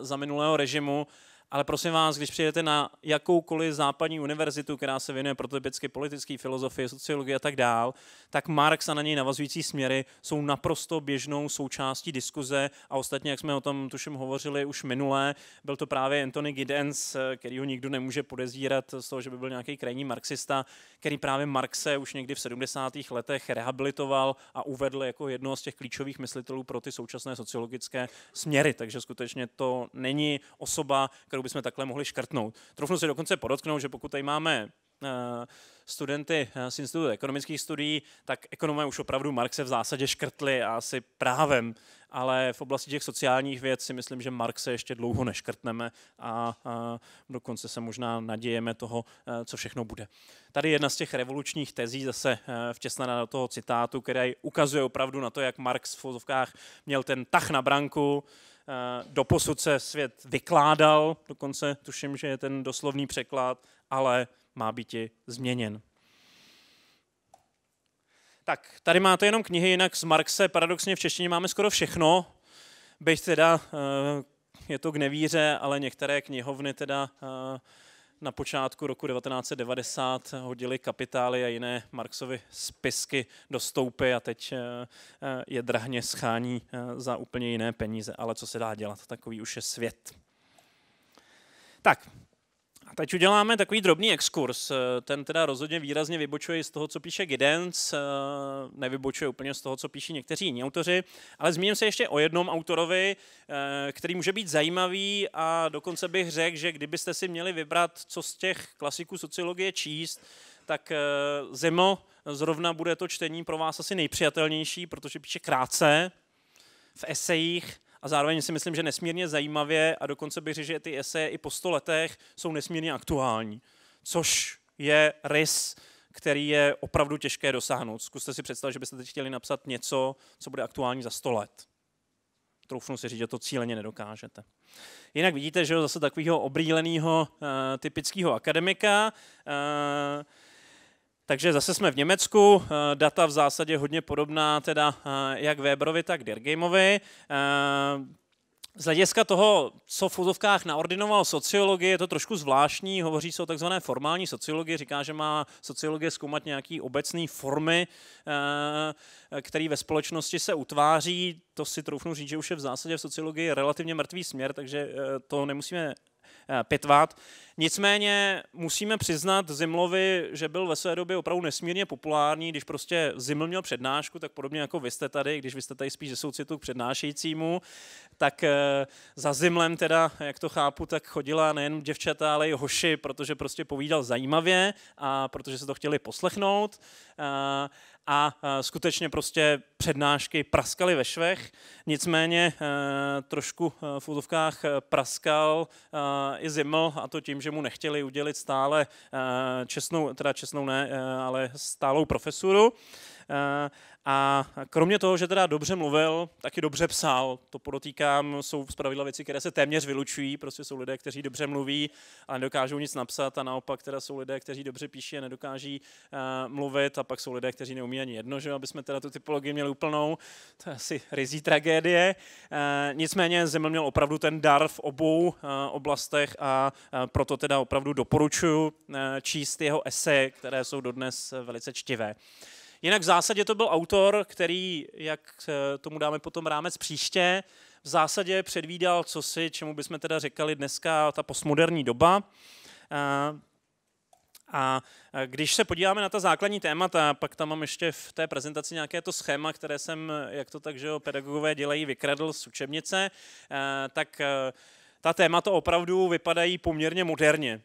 za minulého režimu ale prosím vás, když přijdete na jakoukoliv západní univerzitu, která se věnuje prototypicky politické filozofii, sociologii a tak dál, tak Marx a na něj navazující směry jsou naprosto běžnou součástí diskuze a ostatně, jak jsme o tom tuším hovořili už minulé, byl to právě Anthony Giddens, který ho nikdo nemůže podezírat z toho, že by byl nějaký krajní marxista, který právě Marxe už někdy v 70. letech rehabilitoval a uvedl jako jednoho z těch klíčových myslitelů pro ty současné sociologické směry. Takže skutečně to není osoba, kterou kterou bychom takhle mohli škrtnout. Trofnu si dokonce podotknout, že pokud tady máme eh, studenty eh, z Institutu ekonomických studií, tak ekonomé už opravdu Marxe v zásadě škrtli a asi právem, ale v oblasti těch sociálních věcí si myslím, že Marxe ještě dlouho neškrtneme a, dokonce se možná nadějeme toho, eh, co všechno bude. Tady jedna z těch revolučních tezí zase vtěsnaná do toho citátu, který ukazuje opravdu na to, jak Marx v fotokách měl ten tah na branku, doposud se svět vykládal, dokonce tuším, že je ten doslovný překlad, ale má být i změněn. Tak, tady máte jenom knihy, jinak z Marxe paradoxně v češtině máme skoro všechno, byť teda eh, je to k nevíře, ale některé knihovny teda eh, na počátku roku 1990 hodili kapitály a jiné Marxovy spisky do stoupy a teď eh, eh, je drahně schání eh, za úplně jiné peníze. Ale co se dá dělat, takový už je svět. Tak, teď uděláme takový drobný exkurs. Ten teda rozhodně výrazně vybočuje z toho, co píše Giddens, nevybočuje úplně z toho, co píší někteří jiní autoři, ale zmíním se ještě o jednom autorovi, který může být zajímavý a dokonce bych řekl, že kdybyste si měli vybrat, co z těch klasiků sociologie číst, tak Zemo zrovna bude to čtení pro vás asi nejpřijatelnější, protože píše krátce, v esejích, a zároveň si myslím, že nesmírně zajímavě a dokonce bych řekl, že ty eseje i po sto letech jsou nesmírně aktuální, což je rys, který je opravdu těžké dosáhnout. Zkuste si představit, že byste teď chtěli napsat něco, co bude aktuální za 100 let. Troufnu si říct, že to cíleně nedokážete. Jinak vidíte, že zase takového obrýleného uh, typického akademika. Uh, Takže zase jsme v Německu, data v zásadě hodně podobná teda jak Weberovi, tak Dergameovi. Z hlediska toho, co v úzovkách naordinoval sociologie, je to trošku zvláštní. Hovoří se o takzvané formální sociologii, říká, že má sociologie zkoumat nějaký obecný formy, eh, který ve společnosti se utváří. To si troufnu říct, že už je v zásadě v sociologii relativně mrtvý směr, takže eh, to nemusíme Eh, pitvat. Nicméně musíme přiznat Zimlovi, že byl ve své době opravdu nesmírně populární, když prostě Ziml měl přednášku, tak podobně jako vy jste tady, když vy jste tady spíš ze soucitu k přednášejícímu, tak eh, za Zimlem teda, jak to chápu, tak chodila nejen děvčata, ale i hoši, protože prostě povídal zajímavě a protože se to chtěli poslechnout. A skutečně prostě přednášky praskaly ve švech, nicméně e, trošku e, v úzovkách e, praskal i Zimmel a to tím, že mu nechtěli udělit stále čestnou, teda čestnou ne, ale stálou profesuru. A kromě toho, že teda dobře mluvil, taky dobře psal. To podotýkám, jsou zpravidla věci, které se téměř vylučují. Prostě jsou lidé, kteří dobře mluví a nedokážou nic napsat a naopak teda jsou lidé, kteří dobře píší a nedokáží uh, mluvit a pak jsou lidé, kteří neumí ani jedno, že aby jsme teda tu typologii měli úplnou. To je asi rizí tragédie. Uh, nicméně Zeml měl opravdu ten dar v obou oblastech a proto teda opravdu doporučuji číst jeho eseje, které jsou dodnes velice čtivé. Jinak v zásadě to byl autor, který, jak eh, tomu dáme potom rámec příště, v zásadě předvídal, co si, čemu bychom teda řekali dneska ta postmoderní doba. Eh, a když se podíváme na ta základní témata, pak tam mám ještě v té prezentaci nějaké to schéma, které jsem, jak to tak, že pedagogové dělají, vykradl z učebnice, eh, tak ta témata opravdu vypadají poměrně moderně.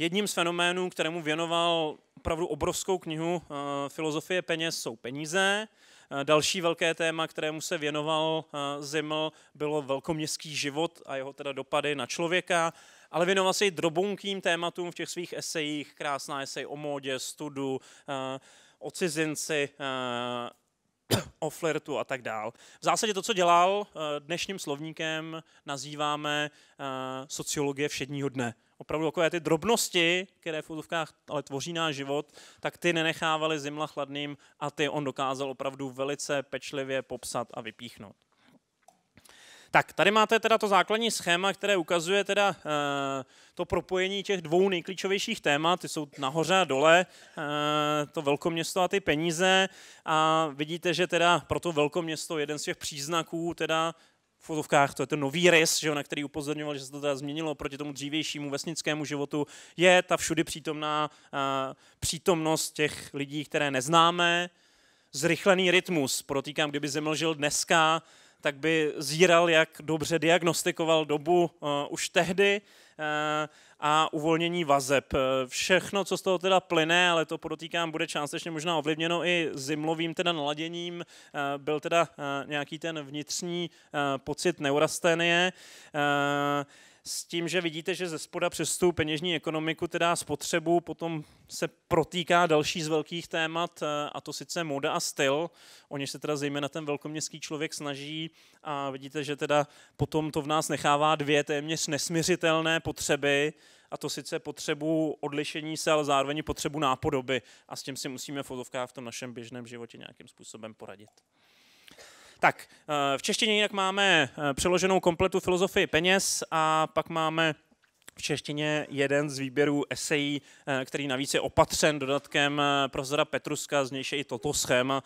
Jedním z fenoménů, kterému věnoval opravdu obrovskou knihu uh, Filozofie peněz, jsou peníze. Uh, další velké téma, kterému se věnoval uh, Ziml, bylo velkoměstský život a jeho teda dopady na člověka, ale věnoval se i drobounkým tématům v těch svých esejích, krásná esej o módě, studu, o cizinci, o flirtu a tak dál. V zásadě to, co dělal dnešním slovníkem, nazýváme sociologie všedního dne opravdu takové ty drobnosti, které v fotovkách ale tvoří náš život, tak ty nenechávali zimla chladným a ty on dokázal opravdu velice pečlivě popsat a vypíchnout. Tak, tady máte teda to základní schéma, které ukazuje teda e, to propojení těch dvou nejklíčovějších témat, ty jsou nahoře a dole, e, to velkoměsto a ty peníze a vidíte, že teda pro to velkoměsto jeden z těch příznaků teda v fotovkách, to je ten nový rys, že, na který upozorňoval, že se to teda změnilo proti tomu dřívějšímu vesnickému životu, je ta všudy přítomná uh, přítomnost těch lidí, které neznáme, zrychlený rytmus. Protýkám, kdyby Zeml žil dneska, tak by zíral, jak dobře diagnostikoval dobu uh, už tehdy. Uh, a uvolnění vazeb. Všechno, co z toho teda plyne, ale to podotýkám, bude částečně možná ovlivněno i zimlovým teda naladěním, eh, byl teda eh, nějaký ten vnitřní eh, pocit neurastenie, s tím, že vidíte, že ze spoda přes tu peněžní ekonomiku, teda spotřebu, potom se protýká další z velkých témat, a to sice moda a styl. Oni se teda zejména ten velkoměstský člověk snaží a vidíte, že teda potom to v nás nechává dvě téměř nesměřitelné potřeby, a to sice potřebu odlišení se, ale zároveň potřebu nápodoby a s tím si musíme v v tom našem běžném životě nějakým způsobem poradit. Tak, eh, v češtině jinak máme eh, přeloženou kompletu filozofii peněz a pak máme v češtině jeden z výběrů esejí, eh, který navíc je opatřen dodatkem profesora Petruska, z nějž je i toto schéma,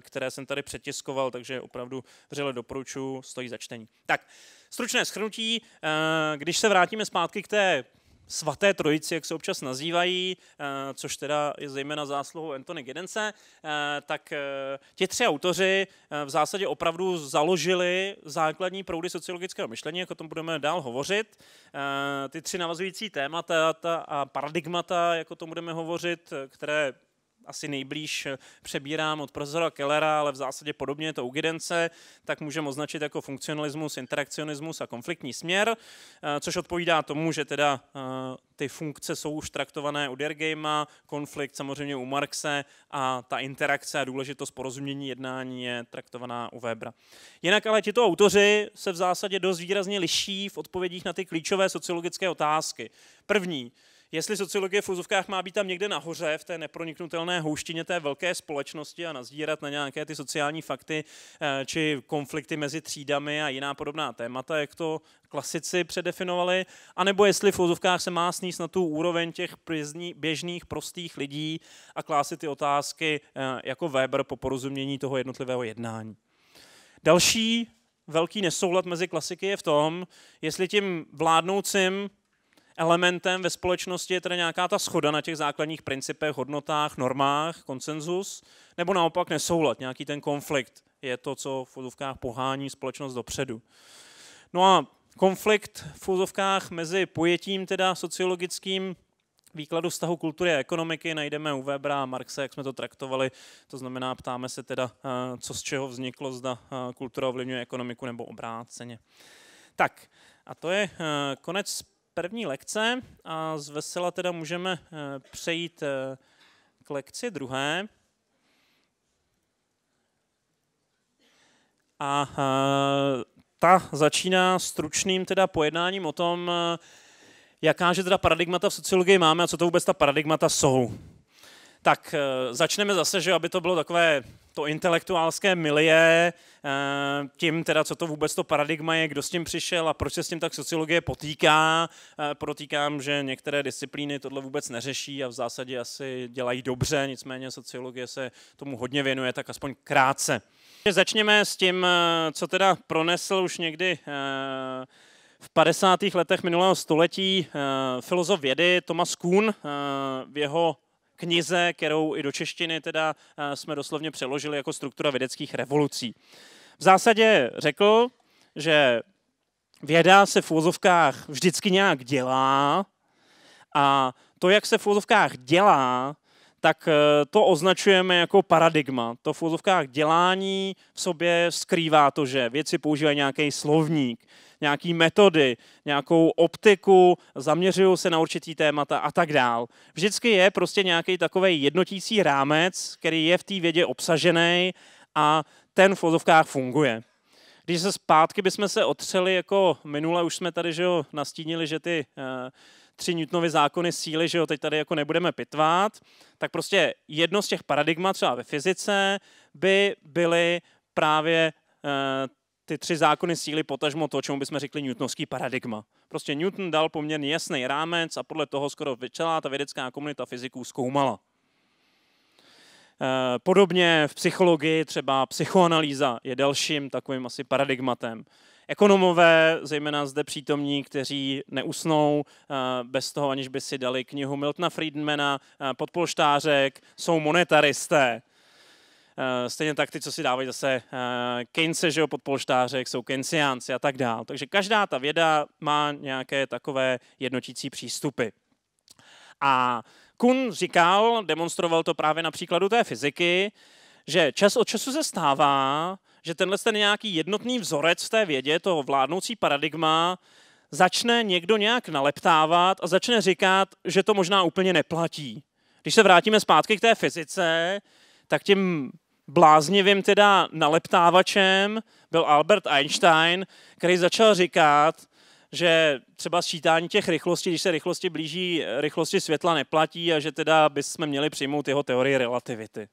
které jsem tady přetiskoval, takže opravdu vřele doporučuji, stojí za čtení. Tak, stručné schrnutí, když se vrátíme zpátky k té svaté trojici, jak se občas nazývají, eh, což teda je zejména zásluhou Antony Giddence, eh, tak eh, ti tři autoři v zásadě opravdu založili základní proudy sociologického myšlení, jak o tom budeme dál hovořit. Ty tři navazující témata a paradigmata, jak o tom budeme hovořit, které asi nejblíž přebírám od profesora Kellera, ale v zásadě podobně je to u Gidence, tak můžeme označit jako funkcionalismus, interakcionismus a konfliktní směr, eh, což odpovídá tomu, že teda eh, ty funkce jsou už traktované u Dergema, konflikt samozřejmě u Marxe a ta interakce a důležitost porozumění jednání je traktovaná u Webera. Jinak ale tito autoři se v zásadě dost výrazně liší v odpovědích na ty klíčové sociologické otázky. První, jestli sociologie v úzovkách má být tam někde nahoře, v té neproniknutelné houštině té velké společnosti a nazdírat na nějaké ty sociální fakty eh, či konflikty mezi třídami a jiná podobná témata, jak to klasici předefinovali, anebo jestli v úzovkách se má sníst na tu úroveň těch běžných, prostých lidí a klásit ty otázky eh, jako Weber po porozumění toho jednotlivého jednání. Další velký nesoulad mezi klasiky je v tom, jestli tím vládnoucím elementem ve společnosti je tedy nějaká ta schoda na těch základních principech, hodnotách, normách, konsenzus, nebo naopak nesoulad, nějaký ten konflikt je to, co v úzovkách pohání společnost dopředu. No a konflikt v úzovkách mezi pojetím teda sociologickým výkladu vztahu kultury a ekonomiky najdeme u Webera a Marxe, jak jsme to traktovali. To znamená, ptáme se teda, eh, co z čeho vzniklo, zda eh, kultura ovlivňuje ekonomiku nebo obráceně. Tak, a to je eh, konec první lekce a z vesela teda můžeme přejít k lekci druhé. A ta začíná stručným teda pojednáním o tom, jakáže teda paradigmata v sociologii máme a co to vůbec ta paradigmata jsou. Tak eh, začneme zase, že aby to bylo takové to intelektuálské milie, eh, tím teda, co to vůbec to paradigma je, kdo s tím přišel a proč se s tím tak sociologie potýká. Eh, Protýkám, že některé disciplíny tohle vůbec neřeší a v zásadě asi dělají dobře, nicméně sociologie se tomu hodně věnuje, tak aspoň krátce. Začněme s tím, co teda pronesl už někdy v 50. letech minulého století filozof vědy Thomas Kuhn uh, v jeho knize, kterou i do češtiny teda uh, jsme doslovně přeložili jako struktura vědeckých revolucí. V zásadě řekl, že věda se v úzovkách vždycky nějak dělá a to, jak se v úzovkách dělá, tak to označujeme jako paradigma. To v úzovkách dělání v sobě skrývá to, že věci používají nějaký slovník, nějaký metody, nějakou optiku, zaměřují se na určitý témata a tak dál. Vždycky je prostě nějaký takový jednotící rámec, který je v té vědě obsažený a ten v fotovkách funguje. Když se zpátky bychom se otřeli, jako minule už jsme tady že jo, nastínili, že ty uh, tři Newtonovy zákony síly, že jo, teď tady jako nebudeme pitvat, tak prostě jedno z těch paradigmat třeba ve fyzice by byly právě uh, ty tři zákony síly potažmo to, čemu bychom řekli Newtonovský paradigma. Prostě Newton dal poměrně jasný rámec a podle toho skoro celá ta vědecká komunita fyziků zkoumala. Eh, podobně v psychologii třeba psychoanalýza je dalším takovým asi paradigmatem. Ekonomové, zejména zde přítomní, kteří neusnou eh, bez toho, aniž by si dali knihu Miltona Friedmana eh, pod polštářek, jsou monetaristé. Eh, stejně tak ty, co si dávají zase eh, Keynese, že jo, pod polštářek, jsou Keynesiánci a tak dál. Takže každá ta věda má nějaké takové jednotící přístupy. A Kuhn říkal, demonstroval to právě na příkladu té fyziky, že čas od času se stává, že tenhle ten nějaký jednotný vzorec v té vědě, to vládnoucí paradigma, začne někdo nějak naleptávat a začne říkat, že to možná úplně neplatí. Když se vrátíme zpátky k té fyzice, tak tím bláznivým teda naleptávačem byl Albert Einstein, který začal říkat, že třeba sčítání těch rychlostí, když se rychlosti blíží rychlosti světla neplatí a že teda bychom měli přijmout jeho teorii relativity.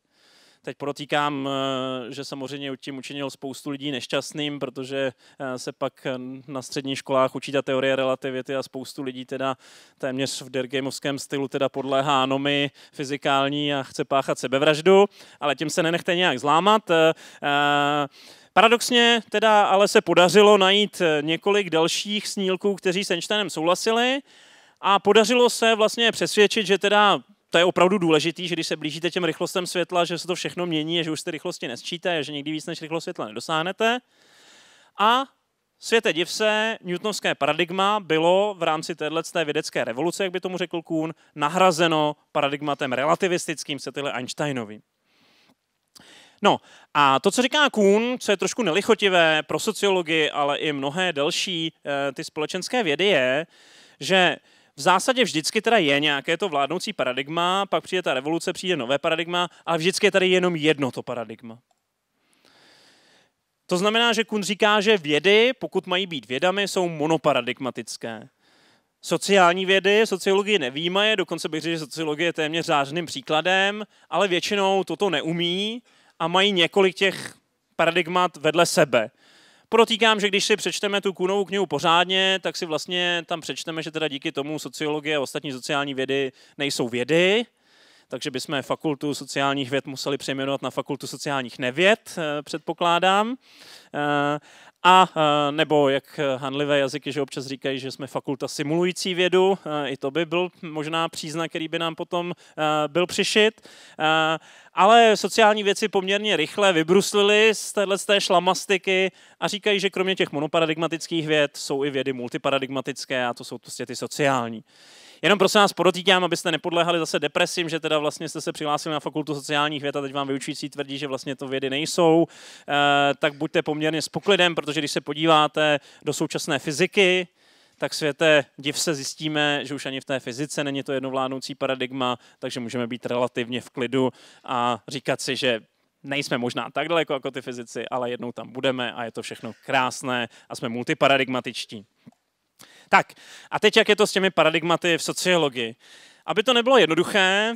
Teď protýkám, eh, že samozřejmě tím učinil spoustu lidí nešťastným, protože eh, se pak eh, na středních školách učí ta teorie relativity a spoustu lidí teda téměř v dergamovském stylu teda podléhá anomii fyzikální a chce páchat sebevraždu, ale tím se nenechte nějak zlámat. Paradoxně teda ale se podařilo najít několik dalších snílků, kteří s Einsteinem souhlasili a podařilo se vlastně přesvědčit, že teda to je opravdu důležitý, že když se blížíte těm rychlostem světla, že se to všechno mění, že už ty rychlosti nesčíte, že někdy víc než rychlost světla nedosáhnete. A světe div se, newtonovské paradigma bylo v rámci téhle vědecké revoluce, jak by tomu řekl Kuhn, nahrazeno paradigmatem relativistickým, chcete Einsteinovým. No a to, co říká Kuhn, co je trošku nelichotivé pro sociologii, ale i mnohé další e, ty společenské vědy, je, že v zásadě vždycky teda je nějaké to vládnoucí paradigma, pak přijde ta revoluce, přijde nové paradigma, ale vždycky je tady jenom jedno to paradigma. To znamená, že Kuhn říká, že vědy, pokud mají být vědami, jsou monoparadigmatické. Sociální vědy, sociologii nevýmaje, dokonce bych řekl, že sociologie je téměř řářným příkladem, ale většinou toto neumí a mají několik těch paradigmat vedle sebe. Protýkám, že když si přečteme tu Kunovu knihu pořádně, tak si vlastně tam přečteme, že teda díky tomu sociologie a ostatní sociální vědy nejsou vědy, takže bychom fakultu sociálních věd museli přejmenovat na fakultu sociálních nevěd, eh, předpokládám. Eh, a nebo jak handlivé jazyky, že občas říkají, že jsme fakulta simulující vědu, i to by byl možná příznak, který by nám potom byl přišit. Ale sociální věci poměrně rychle vybruslily z téhle z té šlamastiky a říkají, že kromě těch monoparadigmatických věd jsou i vědy multiparadigmatické a to jsou prostě ty sociální. Jenom prosím vás podotýkám, abyste nepodléhali zase depresím, že teda vlastně jste se přihlásili na fakultu sociálních věd a teď vám vyučující tvrdí, že vlastně to vědy nejsou, eh, tak buďte poměrně s poklidem, protože když se podíváte do současné fyziky, tak světe, div se zjistíme, že už ani v té fyzice není to jednovládnoucí paradigma, takže můžeme být relativně v klidu a říkat si, že nejsme možná tak daleko jako ty fyzici, ale jednou tam budeme a je to všechno krásné a jsme multiparadigmatičtí. Tak a teď jak je to s těmi paradigmaty v sociologii? Aby to nebylo jednoduché,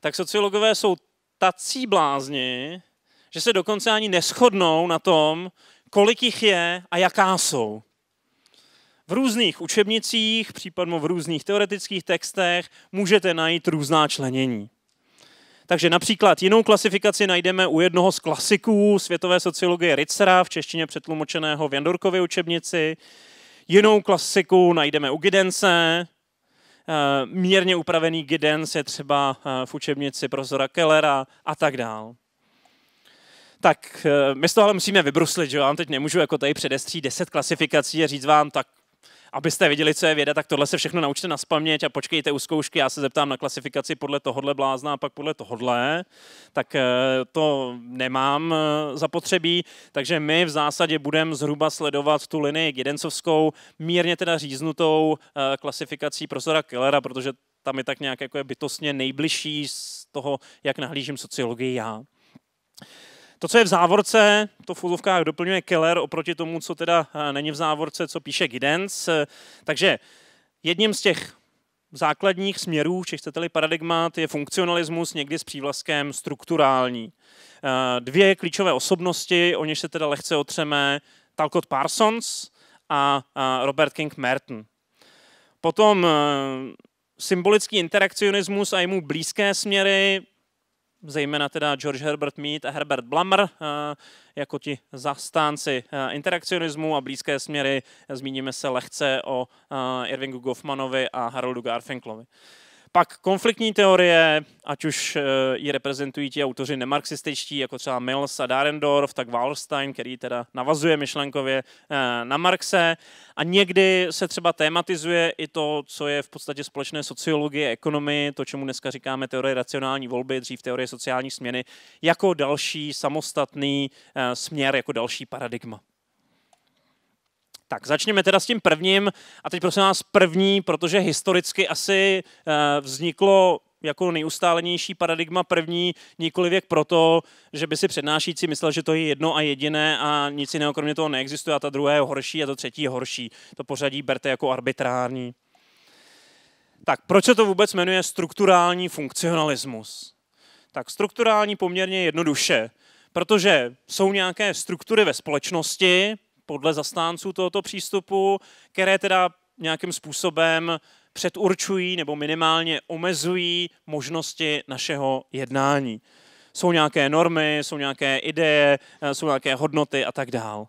tak sociologové jsou tací blázni, že se dokonce ani neschodnou na tom, kolik jich je a jaká jsou. V různých učebnicích, případně v různých teoretických textech můžete najít různá členění. Takže například jinou klasifikaci najdeme u jednoho z klasiků světové sociologie Ritzera, v češtině přetlumočeného v Jandorkově učebnici, Jinou klasiku najdeme u Gidence, eh, mírně upravený Giddens je třeba eh, v učebnici profesora Kellera a tak dál. Tak eh, my z toho ale musíme vybruslit, že vám teď nemůžu jako tady předestřít 10 klasifikací a říct vám, tak abyste viděli, co je věda, tak tohle se všechno naučte na spaměť a počkejte u zkoušky, já se zeptám na klasifikaci podle tohohle blázna a pak podle tohohle, tak eh, to nemám eh, zapotřebí, takže my v zásadě budeme zhruba sledovat tu linii Gidencovskou, mírně teda říznutou eh, klasifikací profesora Kellera, protože tam je tak nějak jako je bytostně nejbližší z toho, jak nahlížím sociologii já. To, co je v závorce, to v úzovkách doplňuje Keller oproti tomu, co teda eh, není v závorce, co píše Giddens. Takže jedním z těch základních směrů, či chcete-li paradigmat, je funkcionalismus někdy s přívlastkem strukturální. Eh, dvě klíčové osobnosti, o něž se teda lehce otřeme, Talcott Parsons a Robert King Merton. Potom eh, symbolický interakcionismus a jemu blízké směry, zejména teda George Herbert Mead a Herbert Blammer, eh, jako ti zastánci eh, interakcionismu a blízké směry. Zmíníme se lehce o eh, Irvingu Goffmanovi a Haroldu Garfinklovi. Pak konfliktní teorie, ať už eh, ji reprezentují ti autoři nemarxističtí, jako třeba Mills a Darendorf, tak Wallerstein, který teda navazuje myšlenkově eh, na Marxe. A někdy se třeba tematizuje i to, co je v podstatě společné sociologie, ekonomii, to, čemu dneska říkáme teorie racionální volby, dřív teorie sociální směny, jako další samostatný eh, směr, jako další paradigma. Tak začněme teda s tím prvním. A teď prosím vás první, protože historicky asi eh, vzniklo jako nejustálenější paradigma první, nikoli věk proto, že by si přednášící myslel, že to je jedno a jediné a nic jiného kromě toho neexistuje a ta druhé je horší a to třetí je horší. To pořadí berte jako arbitrární. Tak proč se to vůbec jmenuje strukturální funkcionalismus? Tak strukturální poměrně jednoduše, protože jsou nějaké struktury ve společnosti, podle zastánců tohoto přístupu, které teda nějakým způsobem předurčují nebo minimálně omezují možnosti našeho jednání. Jsou nějaké normy, jsou nějaké ideje, eh, jsou nějaké hodnoty a tak dál.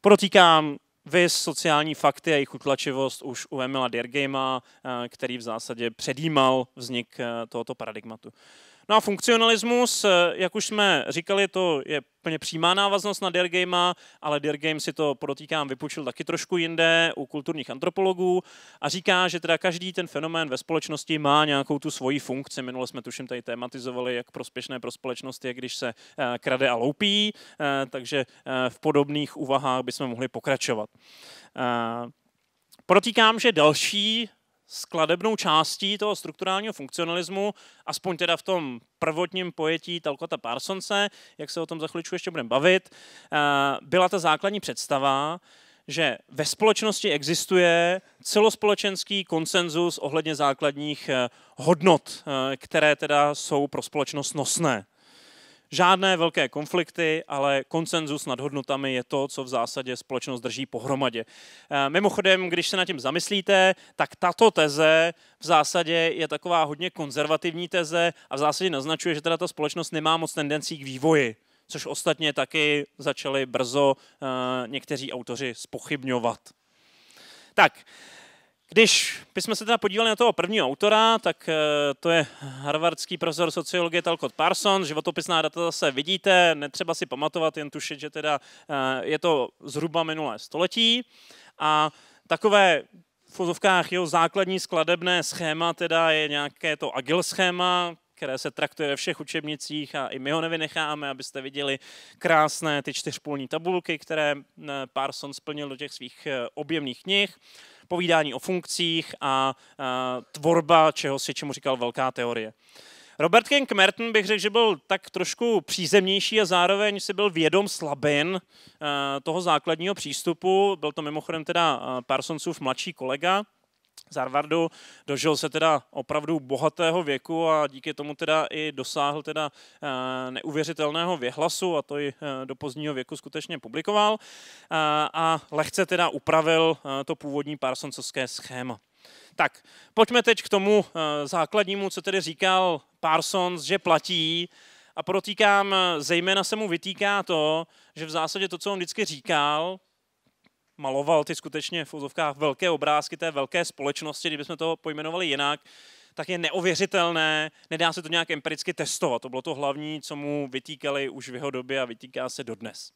Podotýkám, vys sociální fakty a jejich utlačivost už u Emila Dergema, eh, který v zásadě předjímal vznik eh, tohoto paradigmatu. No a funkcionalismus, eh, jak už jsme říkali, to je plně přímá návaznost na Dergema, ale Dergame si to podotýkám vypučil taky trošku jinde u kulturních antropologů a říká, že teda každý ten fenomén ve společnosti má nějakou tu svoji funkci. Minule jsme tuším tady tematizovali, jak prospěšné pro společnost je, když se eh, krade a loupí, eh, takže v podobných úvahách bychom mohli pokračovat. Podotýkám, že další skladebnou částí toho strukturálního funkcionalismu, aspoň teda v tom prvotním pojetí Talcota Parsonse, jak se o tom za chviličku ještě budeme bavit, eh, byla ta základní představa, že ve společnosti existuje celospolečenský konsenzus ohledně základních eh, hodnot, eh, které teda jsou pro společnost nosné. Žádné velké konflikty, ale konsenzus nad hodnotami je to, co v zásadě společnost drží pohromadě. Eh, mimochodem, když se nad tím zamyslíte, tak tato teze v zásadě je taková hodně konzervativní teze a v zásadě naznačuje, že teda ta společnost nemá moc tendencí k vývoji což ostatně taky začali brzo uh, někteří autoři spochybňovat. Tak, když bychom se teda podívali na toho prvního autora, tak uh, to je harvardský profesor sociologie Talcott Parsons, životopisná data zase vidíte, netřeba si pamatovat, jen tušit, že teda uh, je to zhruba minulé století. A takové v fotovkách jeho základní skladebné schéma teda je nějaké to agil schéma, které se traktuje ve všech učebnicích a i my ho nevynecháme, abyste viděli krásné ty čtyřpůlní tabulky, které eh, Parson splnil do těch svých eh, objemných knih, povídání o funkcích a, a tvorba, čeho si čemu říkal velká teorie. Robert King Merton bych řekl, že byl tak trošku přízemnější a zároveň si byl vědom slabin eh, toho základního přístupu. Byl to mimochodem teda Parsonsův mladší kolega z Harvardu, dožil se teda opravdu bohatého věku a díky tomu teda i dosáhl teda eh, neuvěřitelného věhlasu a to i eh, do pozdního věku skutečně publikoval eh, a lehce teda upravil to původní Parsonsovské schéma. Tak, pojďme teď k tomu základnímu, co tedy říkal Parsons, že platí a protýkám, zejména se mu vytýká to, že v zásadě to, co on vždycky říkal, maloval ty skutečně v úzovkách velké obrázky té velké společnosti, kdybychom to pojmenovali jinak, tak je neověřitelné, nedá se to nějak empiricky testovat. To bylo to hlavní, co mu vytýkali už v jeho době a vytýká se dodnes.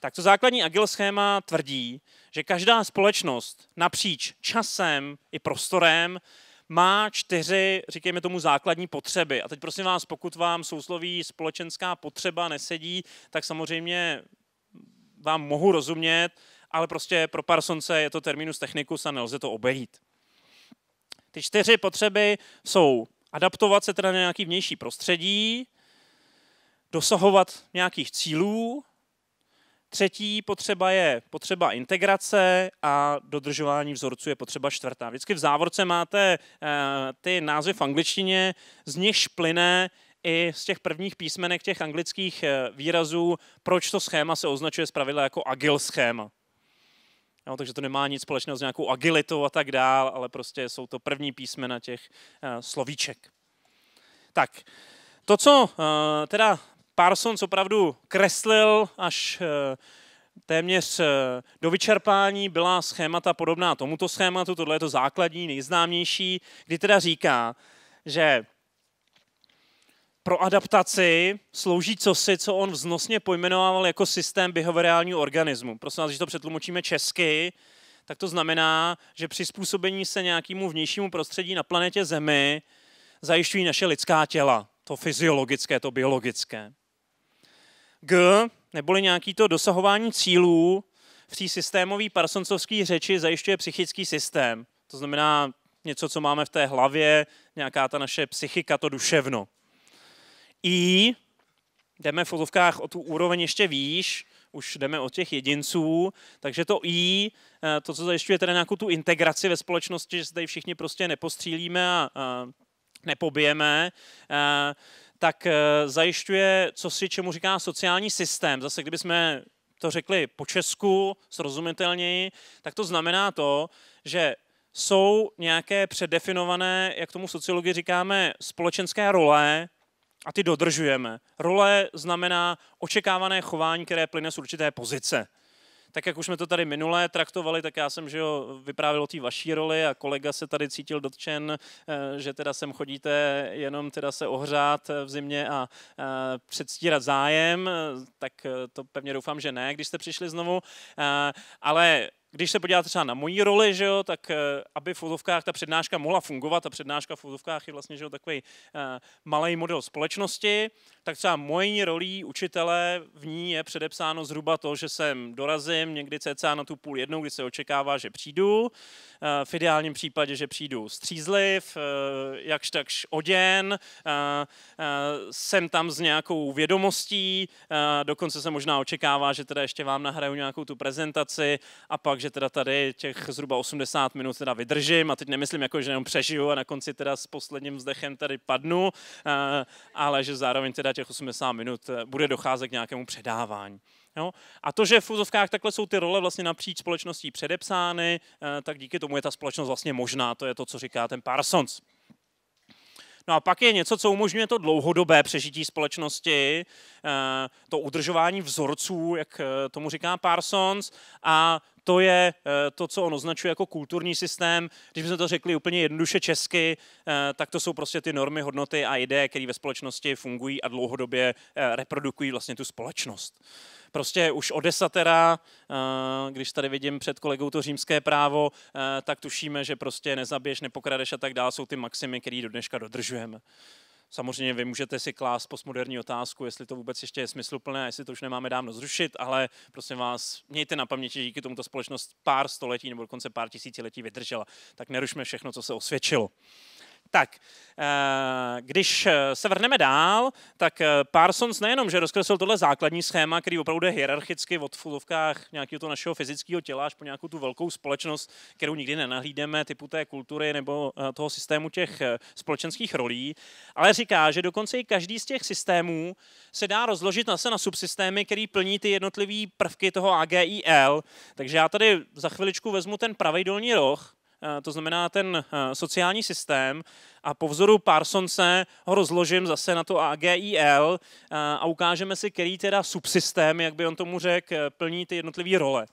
Tak to základní agil schéma tvrdí, že každá společnost napříč časem i prostorem má čtyři, říkejme tomu, základní potřeby. A teď prosím vás, pokud vám sousloví společenská potřeba nesedí, tak samozřejmě vám mohu rozumět, ale prostě pro Parsonce je to terminus technicus a nelze to obejít. Ty čtyři potřeby jsou adaptovat se teda na nějaký vnější prostředí, dosahovat nějakých cílů, Třetí potřeba je potřeba integrace a dodržování vzorců je potřeba čtvrtá. Vždycky v závorce máte uh, ty názvy v angličtině, z nich šplyne i z těch prvních písmenek těch anglických uh, výrazů, proč to schéma se označuje zpravidla jako agil schéma. Jo, takže to nemá nic společného s nějakou agilitou a tak dál, ale prostě jsou to první písmena těch uh, slovíček. Tak, to, co uh, teda Parsons opravdu kreslil až uh, téměř do vyčerpání, byla schémata podobná tomuto schématu, tohle je to základní, nejznámější, kdy teda říká, že pro adaptaci slouží cosi, co on vznosně pojmenoval jako systém behaviorálního organismu. Prosím vás, když to přetlumočíme česky, tak to znamená, že přizpůsobení se nějakému vnějšímu prostředí na planetě Zemi zajišťují naše lidská těla. To fyziologické, to biologické. G, neboli nějaký to dosahování cílů v té systémové parsonsovské řeči zajišťuje psychický systém. To znamená něco, co máme v té hlavě, nějaká ta naše psychika, to duševno. I, jdeme v fotovkách o tu úroveň ještě výš, už jdeme od těch jedinců, takže to I, eh, to, co zajišťuje teda nějakou tu integraci ve společnosti, že se tady všichni prostě nepostřílíme a, a nepobijeme, a, eh, tak eh, zajišťuje, co si čemu říká sociální systém. Zase, kdybychom to řekli po česku, srozumitelněji, tak to znamená to, že jsou nějaké předefinované, jak tomu sociologii říkáme, společenské role, a ty dodržujeme. Role znamená očekávané chování, které plyne z určité pozice. Tak jak už jsme to tady minulé traktovali, tak já jsem že jo, vyprávěl o té vaší roli a kolega se tady cítil dotčen, eh, že teda sem chodíte jenom teda se ohřát v zimě a eh, předstírat zájem, tak eh, to pevně doufám, že ne, když jste přišli znovu. Ale když se podíváte třeba na moji roli, že jo, tak aby v fotovkách ta přednáška mohla fungovat, ta přednáška v fotovkách je vlastně že jo, takový uh, malý model společnosti, tak třeba mojí rolí učitele v ní je předepsáno zhruba to, že sem dorazím někdy cca na tu půl jednou, kdy se očekává, že přijdu. Eh, v ideálním případě, že přijdu střízliv, eh, jakž takž oděn, eh, jsem tam s nějakou vědomostí, dokonce se možná očekává, že teda ještě vám nahraju nějakou tu prezentaci a pak, že teda tady těch zhruba 80 minut teda vydržím a teď nemyslím jako, že jenom přežiju a na konci teda s posledním vzdechem tady padnu, ale že zároveň teda těch 80 minut bude docházet k nějakému předávání. Jo? A to, že v fuzovkách takhle jsou ty role vlastně napříč společností předepsány, eh, tak díky tomu je ta společnost vlastně možná. To je to, co říká ten Parsons. No a pak je něco, co umožňuje to dlouhodobé přežití společnosti, eh, to udržování vzorců, jak eh, tomu říká Parsons, a to je to, co on označuje jako kulturní systém. Když bychom to řekli úplně jednoduše česky, tak to jsou prostě ty normy, hodnoty a ideje, které ve společnosti fungují a dlouhodobě reprodukují vlastně tu společnost prostě už od desatera, eh, když tady vidím před kolegou to římské právo, eh, tak tušíme, že prostě nezabiješ, nepokradeš a tak dále, jsou ty maximy, které do dneška dodržujeme. Samozřejmě vy můžete si klást postmoderní otázku, jestli to vůbec ještě je smysluplné, jestli to už nemáme dávno zrušit, ale prosím vás, mějte na paměti, že díky tomuto společnost pár století nebo dokonce pár tisíciletí vydržela. Tak nerušme všechno, co se osvědčilo. Tak, eh, když eh, se vrhneme dál, tak eh, Parsons nejenom, že rozkreslil tohle základní schéma, který opravdu je hierarchicky od fulovkách nějakého to našeho fyzického těla až po nějakou tu velkou společnost, kterou nikdy nenahlídeme, typu té kultury nebo toho systému těch společenských rolí, ale říká, že dokonce i každý z těch systémů se dá rozložit zase na subsystémy, který plní ty jednotlivé prvky toho AGIL. Takže já tady za chviličku vezmu ten pravý dolní roh, to znamená ten eh, sociální systém a po vzoru Parsonse ho rozložím zase na to AGIL eh, a ukážeme si, který teda subsystém, jak by on tomu řekl, plní ty jednotlivé role.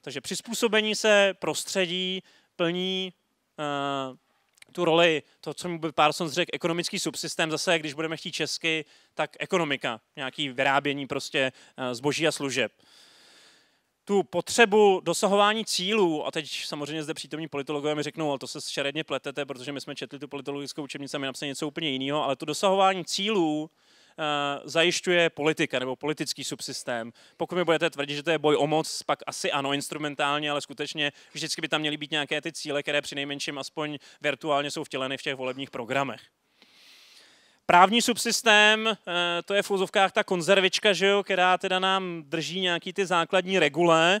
Takže přizpůsobení se prostředí plní tu roli, to, co mu by Parsons řekl, ekonomický subsystém, zase, když budeme chtít česky, tak ekonomika, nějaký vyrábění prostě zboží a služeb tu potřebu dosahování cílů, a teď samozřejmě zde přítomní politologové mi řeknou, ale to se šeredně pletete, protože my jsme četli tu politologickou učebnici a my napsali něco úplně jiného, ale to dosahování cílů uh, zajišťuje politika nebo politický subsystém. Pokud mi budete tvrdit, že to je boj o moc, pak asi ano, instrumentálně, ale skutečně vždycky by tam měly být nějaké ty cíle, které při nejmenším aspoň virtuálně jsou vtěleny v těch volebních programech. Právní subsystém, eh, to je v úzovkách ta konzervička, že jo, která teda nám drží nějaký ty základní regule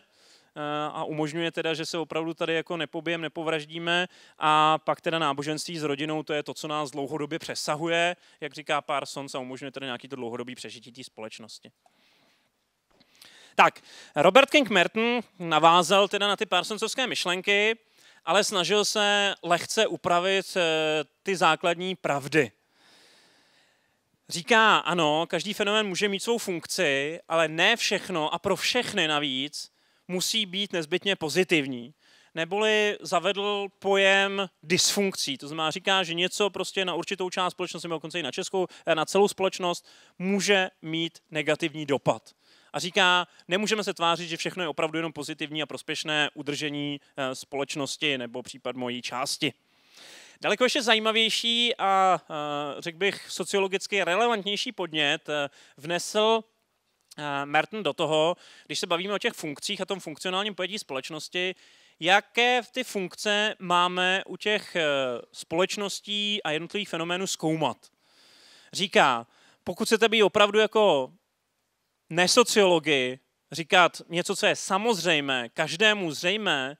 eh, a umožňuje teda, že se opravdu tady jako nepobijem, nepovraždíme a pak teda náboženství s rodinou, to je to, co nás dlouhodobě přesahuje, jak říká Parsons a umožňuje teda nějaký to dlouhodobý přežití té společnosti. Tak, Robert King Merton navázal teda na ty Parsonsovské myšlenky, ale snažil se lehce upravit eh, ty základní pravdy říká, ano, každý fenomén může mít svou funkci, ale ne všechno a pro všechny navíc musí být nezbytně pozitivní. Neboli zavedl pojem dysfunkcí. To znamená, říká, že něco prostě na určitou část společnosti, nebo dokonce i na českou, eh, na celou společnost, může mít negativní dopad. A říká, nemůžeme se tvářit, že všechno je opravdu jenom pozitivní a prospěšné udržení eh, společnosti nebo případ mojí části. Daleko ještě zajímavější a řekl bych sociologicky relevantnější podnět eh, vnesl eh, Merton do toho, když se bavíme o těch funkcích a tom funkcionálním pojetí společnosti, jaké ty funkce máme u těch eh, společností a jednotlivých fenoménů zkoumat. Říká, pokud chcete být opravdu jako nesociologi, říkat něco, co je samozřejmé, každému zřejmé,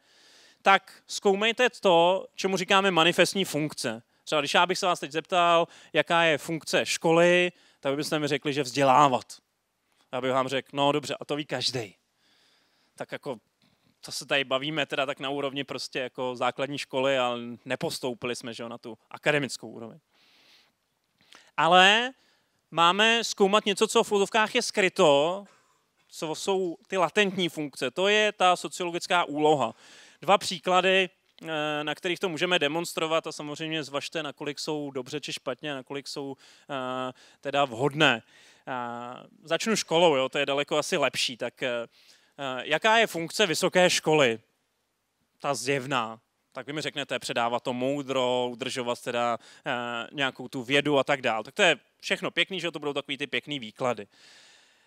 tak zkoumejte to, čemu říkáme manifestní funkce. Třeba když já bych se vás teď zeptal, jaká je funkce školy, tak byste mi řekli, že vzdělávat. Já bych vám řekl, no dobře, a to ví každý. Tak jako to se tady bavíme teda tak na úrovni prostě jako základní školy, ale nepostoupili jsme že, na tu akademickou úroveň. Ale máme zkoumat něco, co v úzovkách je skryto, co jsou ty latentní funkce. To je ta sociologická úloha dva příklady, eh, na kterých to můžeme demonstrovat a samozřejmě zvažte, nakolik jsou dobře či špatně, nakolik jsou eh, teda vhodné. Eh, začnu školou, jo, to je daleko asi lepší. Tak jaká je funkce vysoké školy? ta zjevná. Tak vy mi řeknete předávat to moudro, udržovat teda e, nějakou tu vědu a tak dál. Tak to je všechno pěkný, že to budou takový ty pěkný výklady.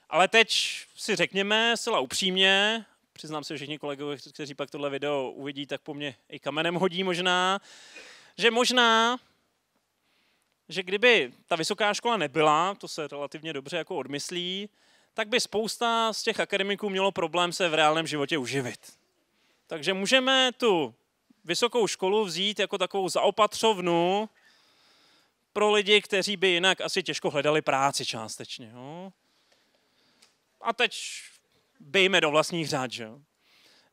Ale teď si řekněme zcela upřímně, přiznám se, že všichni kolegové, kteří pak tohle video uvidí, tak po mně i kamenem hodí možná, že možná, že kdyby ta vysoká škola nebyla, to se relativně dobře jako odmyslí, tak by spousta z těch akademiků mělo problém se v reálném životě uživit. Takže můžeme tu vysokou školu vzít jako takovou zaopatřovnu pro lidi, kteří by jinak asi těžko hledali práci částečně. Jo? A teď bejme do vlastních řád. Že?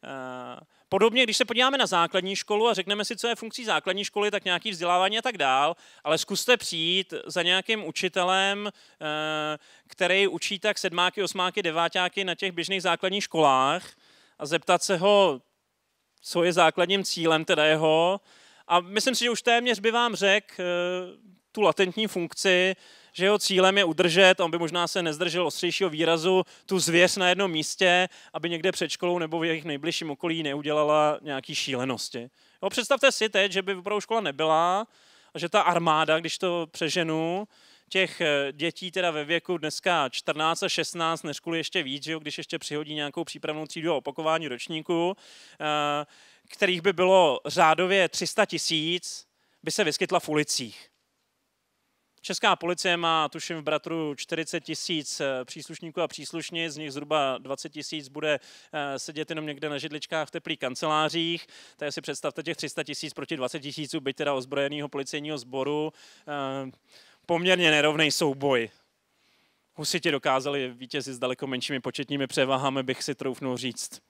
Eh, podobně, když se podíváme na základní školu a řekneme si, co je funkcí základní školy, tak nějaký vzdělávání a tak dál, ale zkuste přijít za nějakým učitelem, eh, který učí tak sedmáky, osmáky, devátáky na těch běžných základních školách a zeptat se ho, co je základním cílem teda jeho. A myslím si, že už téměř by vám řekl eh, tu latentní funkci, že jeho cílem je udržet, on by možná se nezdržel ostřejšího výrazu, tu zvěř na jednom místě, aby někde před školou nebo v jejich nejbližším okolí neudělala nějaký šílenosti. Jo, představte si teď, že by opravdu škola nebyla a že ta armáda, když to přeženu, těch eh, dětí teda ve věku dneska 14 a 16, než ještě víc, jo, když ještě přihodí nějakou přípravnou třídu a opakování ročníku, eh, kterých by bylo řádově 300 tisíc, by se vyskytla v ulicích. Česká policie má, tuším, v Bratru 40 tisíc eh, příslušníků a příslušnic, z nich zhruba 20 tisíc bude eh, sedět jenom někde na židličkách v teplých kancelářích. Takže si představte těch 300 tisíc proti 20 tisíců, byť teda ozbrojeného policejního sboru. Eh, poměrně nerovný souboj. Husiti dokázali vítězit s daleko menšími početními převahami, bych si troufnul říct.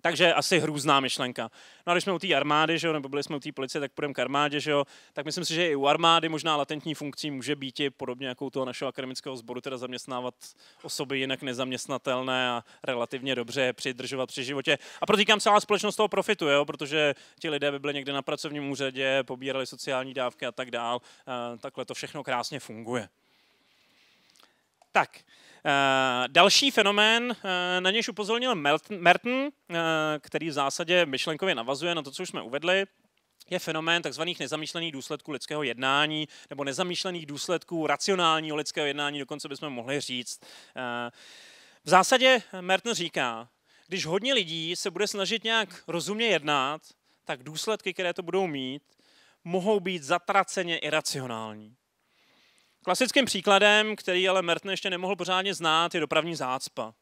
Takže asi hrůzná myšlenka. No a když jsme u té armády, že jo, nebo byli jsme u té policie, tak půjdeme k armádě, že jo, tak myslím si, že i u armády možná latentní funkcí může být i podobně jako u toho našeho akademického sboru, teda zaměstnávat osoby jinak nezaměstnatelné a relativně dobře přidržovat při životě. A protýkám celá společnost toho profitu, jo, protože ti lidé by byli někde na pracovním úřadě, pobírali sociální dávky a tak dál. Takhle to všechno krásně funguje. Tak, další fenomén, uh, na něž upozornil Merton, uh, který v zásadě myšlenkově navazuje na to, co už jsme uvedli, je fenomén tzv. nezamýšlených důsledků lidského jednání nebo nezamýšlených důsledků racionálního lidského jednání, dokonce bychom mohli říct. V zásadě Merton říká, když hodně lidí se bude snažit nějak rozumně jednat, tak důsledky, které to budou mít, mohou být zatraceně iracionální. Klasickým příkladem, který ale Merton ještě nemohl pořádně znát, je dopravní zácpa.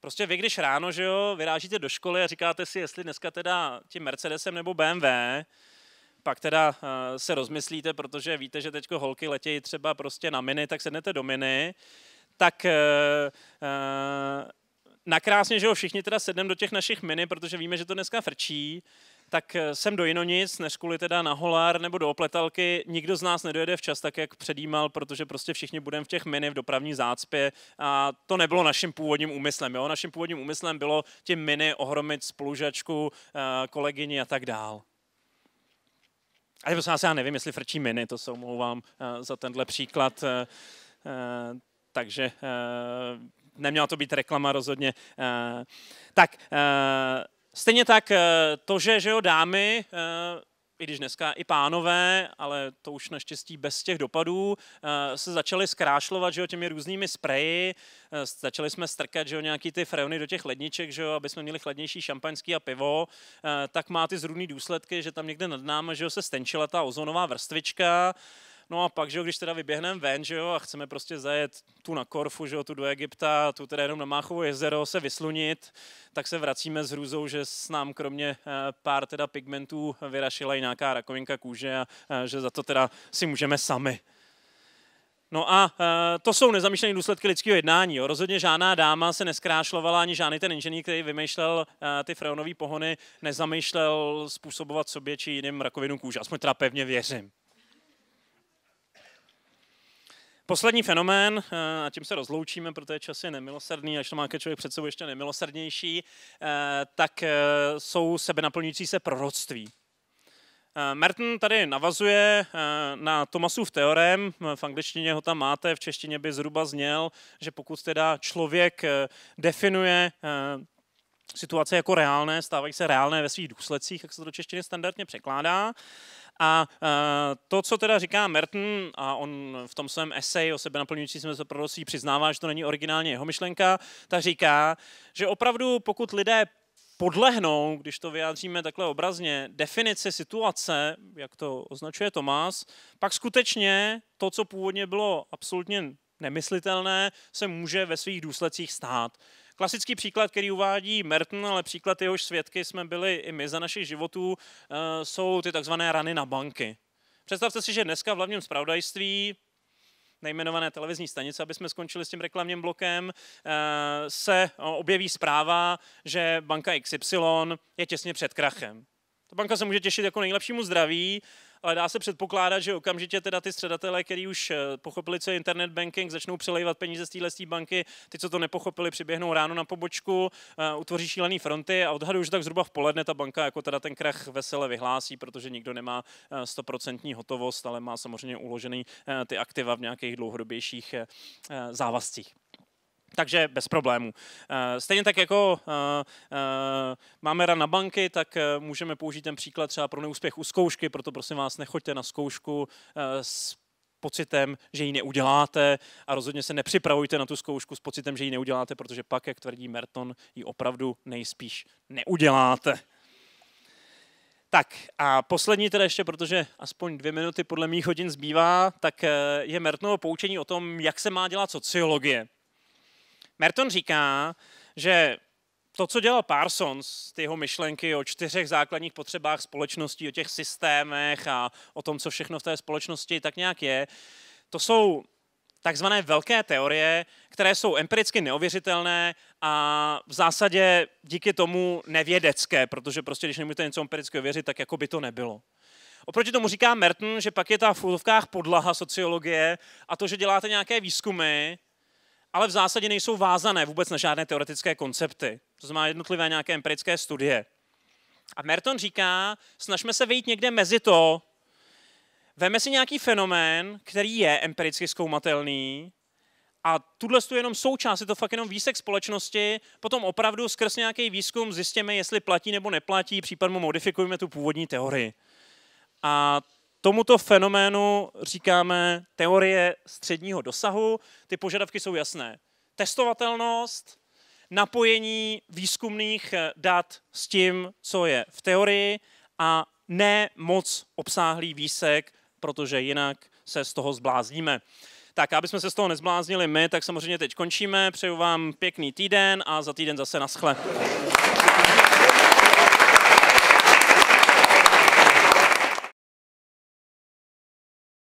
Prostě vy, když ráno že jo, vyrážíte do školy a říkáte si, jestli dneska teda tím Mercedesem nebo BMW, pak teda uh, se rozmyslíte, protože víte, že teď holky letějí třeba prostě na miny, tak sednete do miny, tak uh, uh, nakrásně, že jo, všichni teda sedneme do těch našich miny, protože víme, že to dneska frčí, tak eh, jsem do Jinonic, než kvůli teda na Holár nebo do Opletalky, nikdo z nás nedojede včas tak, jak předjímal, protože prostě všichni budeme v těch mini v dopravní zácpě a to nebylo naším původním úmyslem. Jo? Naším původním úmyslem bylo tím mini ohromit spolužačku, eh, kolegyni a tak dál. A prosím vás, já nevím, jestli frčí mini, to se omlouvám eh, za tenhle příklad. Takže neměla to být reklama rozhodně. Tak, Stejně tak eh, to, že, že jo, dámy, eh, i když dneska i pánové, ale to už naštěstí bez těch dopadů, eh, se začaly zkrášlovat že jo, těmi různými spreji, začali jsme strkat že jo, nějaký ty freony do těch ledniček, že jo, aby jsme měli chladnější šampaňský a pivo, tak má ty zrůdné důsledky, že tam někde nad námi že jo, se stenčila ta ozonová vrstvička, No a pak, že jo, když teda vyběhneme ven, že jo, a chceme prostě zajet tu na Korfu, že jo, tu do Egypta, tu teda jenom na Máchovo jezero se vyslunit, tak se vracíme s hrůzou, že s nám kromě eh, pár teda pigmentů vyrašila i nějaká rakovinka kůže a eh, že za to teda si můžeme sami. No a e, to jsou nezamýšlené důsledky lidského jednání. Jo. Rozhodně žádná dáma se neskrášlovala, ani žádný ten inženýr, který vymýšlel e, ty freonové pohony, nezamýšlel způsobovat sobě či jiným rakovinu kůže. Aspoň teda pevně věřím. Poslední fenomén, eh, a tím se rozloučíme, protože čas je nemilosrdný, až to má člověk před sebou ještě nemilosrdnější, eh, tak eh, jsou sebenaplňující se proroctví. Merton tady navazuje na Tomasův teorem, v angličtině ho tam máte, v češtině by zhruba zněl, že pokud teda člověk definuje situace jako reálné, stávají se reálné ve svých důsledcích, jak se to do češtiny standardně překládá. A to, co teda říká Merton, a on v tom svém esej o sebe naplňující se proroctví přiznává, že to není originálně jeho myšlenka, tak říká, že opravdu pokud lidé podlehnou, když to vyjádříme takhle obrazně, definici situace, jak to označuje Tomás, pak skutečně to, co původně bylo absolutně nemyslitelné, se může ve svých důsledcích stát. Klasický příklad, který uvádí Merton, ale příklad jehož svědky jsme byli i my za našich životů, eh, jsou ty takzvané rany na banky. Představte si, že dneska v hlavním zpravodajství nejmenované televizní stanice, aby jsme skončili s tím reklamním blokem, eh, se objeví zpráva, že banka XY je těsně před krachem. Ta banka se může těšit jako nejlepšímu zdraví, ale dá se předpokládat, že okamžitě teda ty středatelé, kteří už eh, pochopili, co je internet banking, začnou přelejvat peníze z téhle banky, ty, co to nepochopili, přiběhnou ráno na pobočku, uh, utvoří šílený fronty a odhadují, že tak zhruba v poledne ta banka jako teda ten krach vesele vyhlásí, protože nikdo nemá 100% hotovost, ale má samozřejmě uložený ty aktiva v nějakých dlouhodobějších uh, závazcích. Takže bez problémů. Eh, stejně tak jako eh, eh, máme ran na banky, tak můžeme použít ten příklad třeba pro neúspěch u zkoušky, proto prosím vás nechoďte na zkoušku s pocitem, že ji neuděláte a rozhodně se nepřipravujte na tu zkoušku s pocitem, že ji neuděláte, protože pak, jak tvrdí Merton, ji opravdu nejspíš neuděláte. Tak a poslední teda ještě, protože aspoň dvě minuty podle mých hodin zbývá, tak je Mertonovo poučení o tom, jak se má dělat sociologie. Merton říká, že to, co dělal Parsons, ty jeho myšlenky o čtyřech základních potřebách společnosti, o těch systémech a o tom, co všechno v té společnosti tak nějak je, to jsou takzvané velké teorie, které jsou empiricky neověřitelné a v zásadě díky tomu nevědecké, protože prostě když nemůžete něco empiricky ověřit, tak jako by to nebylo. Oproti tomu říká Merton, že pak je ta v podlaha sociologie a to, že děláte nějaké výzkumy, ale v zásadě nejsou vázané vůbec na žádné teoretické koncepty. To znamená jednotlivé nějaké empirické studie. A Merton říká, snažme se vejít někde mezi to, veme si nějaký fenomén, který je empiricky zkoumatelný, a tuhle je jenom součást, je to fakt jenom výsek společnosti, potom opravdu skrz nějaký výzkum zjistíme, jestli platí nebo neplatí, případně modifikujeme tu původní teorii. A Tomuto fenoménu říkáme teorie středního dosahu. Ty požadavky jsou jasné. Testovatelnost, napojení výzkumných dat s tím, co je v teorii a ne moc obsáhlý výsek, protože jinak se z toho zblázníme. Tak, aby jsme se z toho nezbláznili my, tak samozřejmě teď končíme. Přeju vám pěkný týden a za týden zase naschle.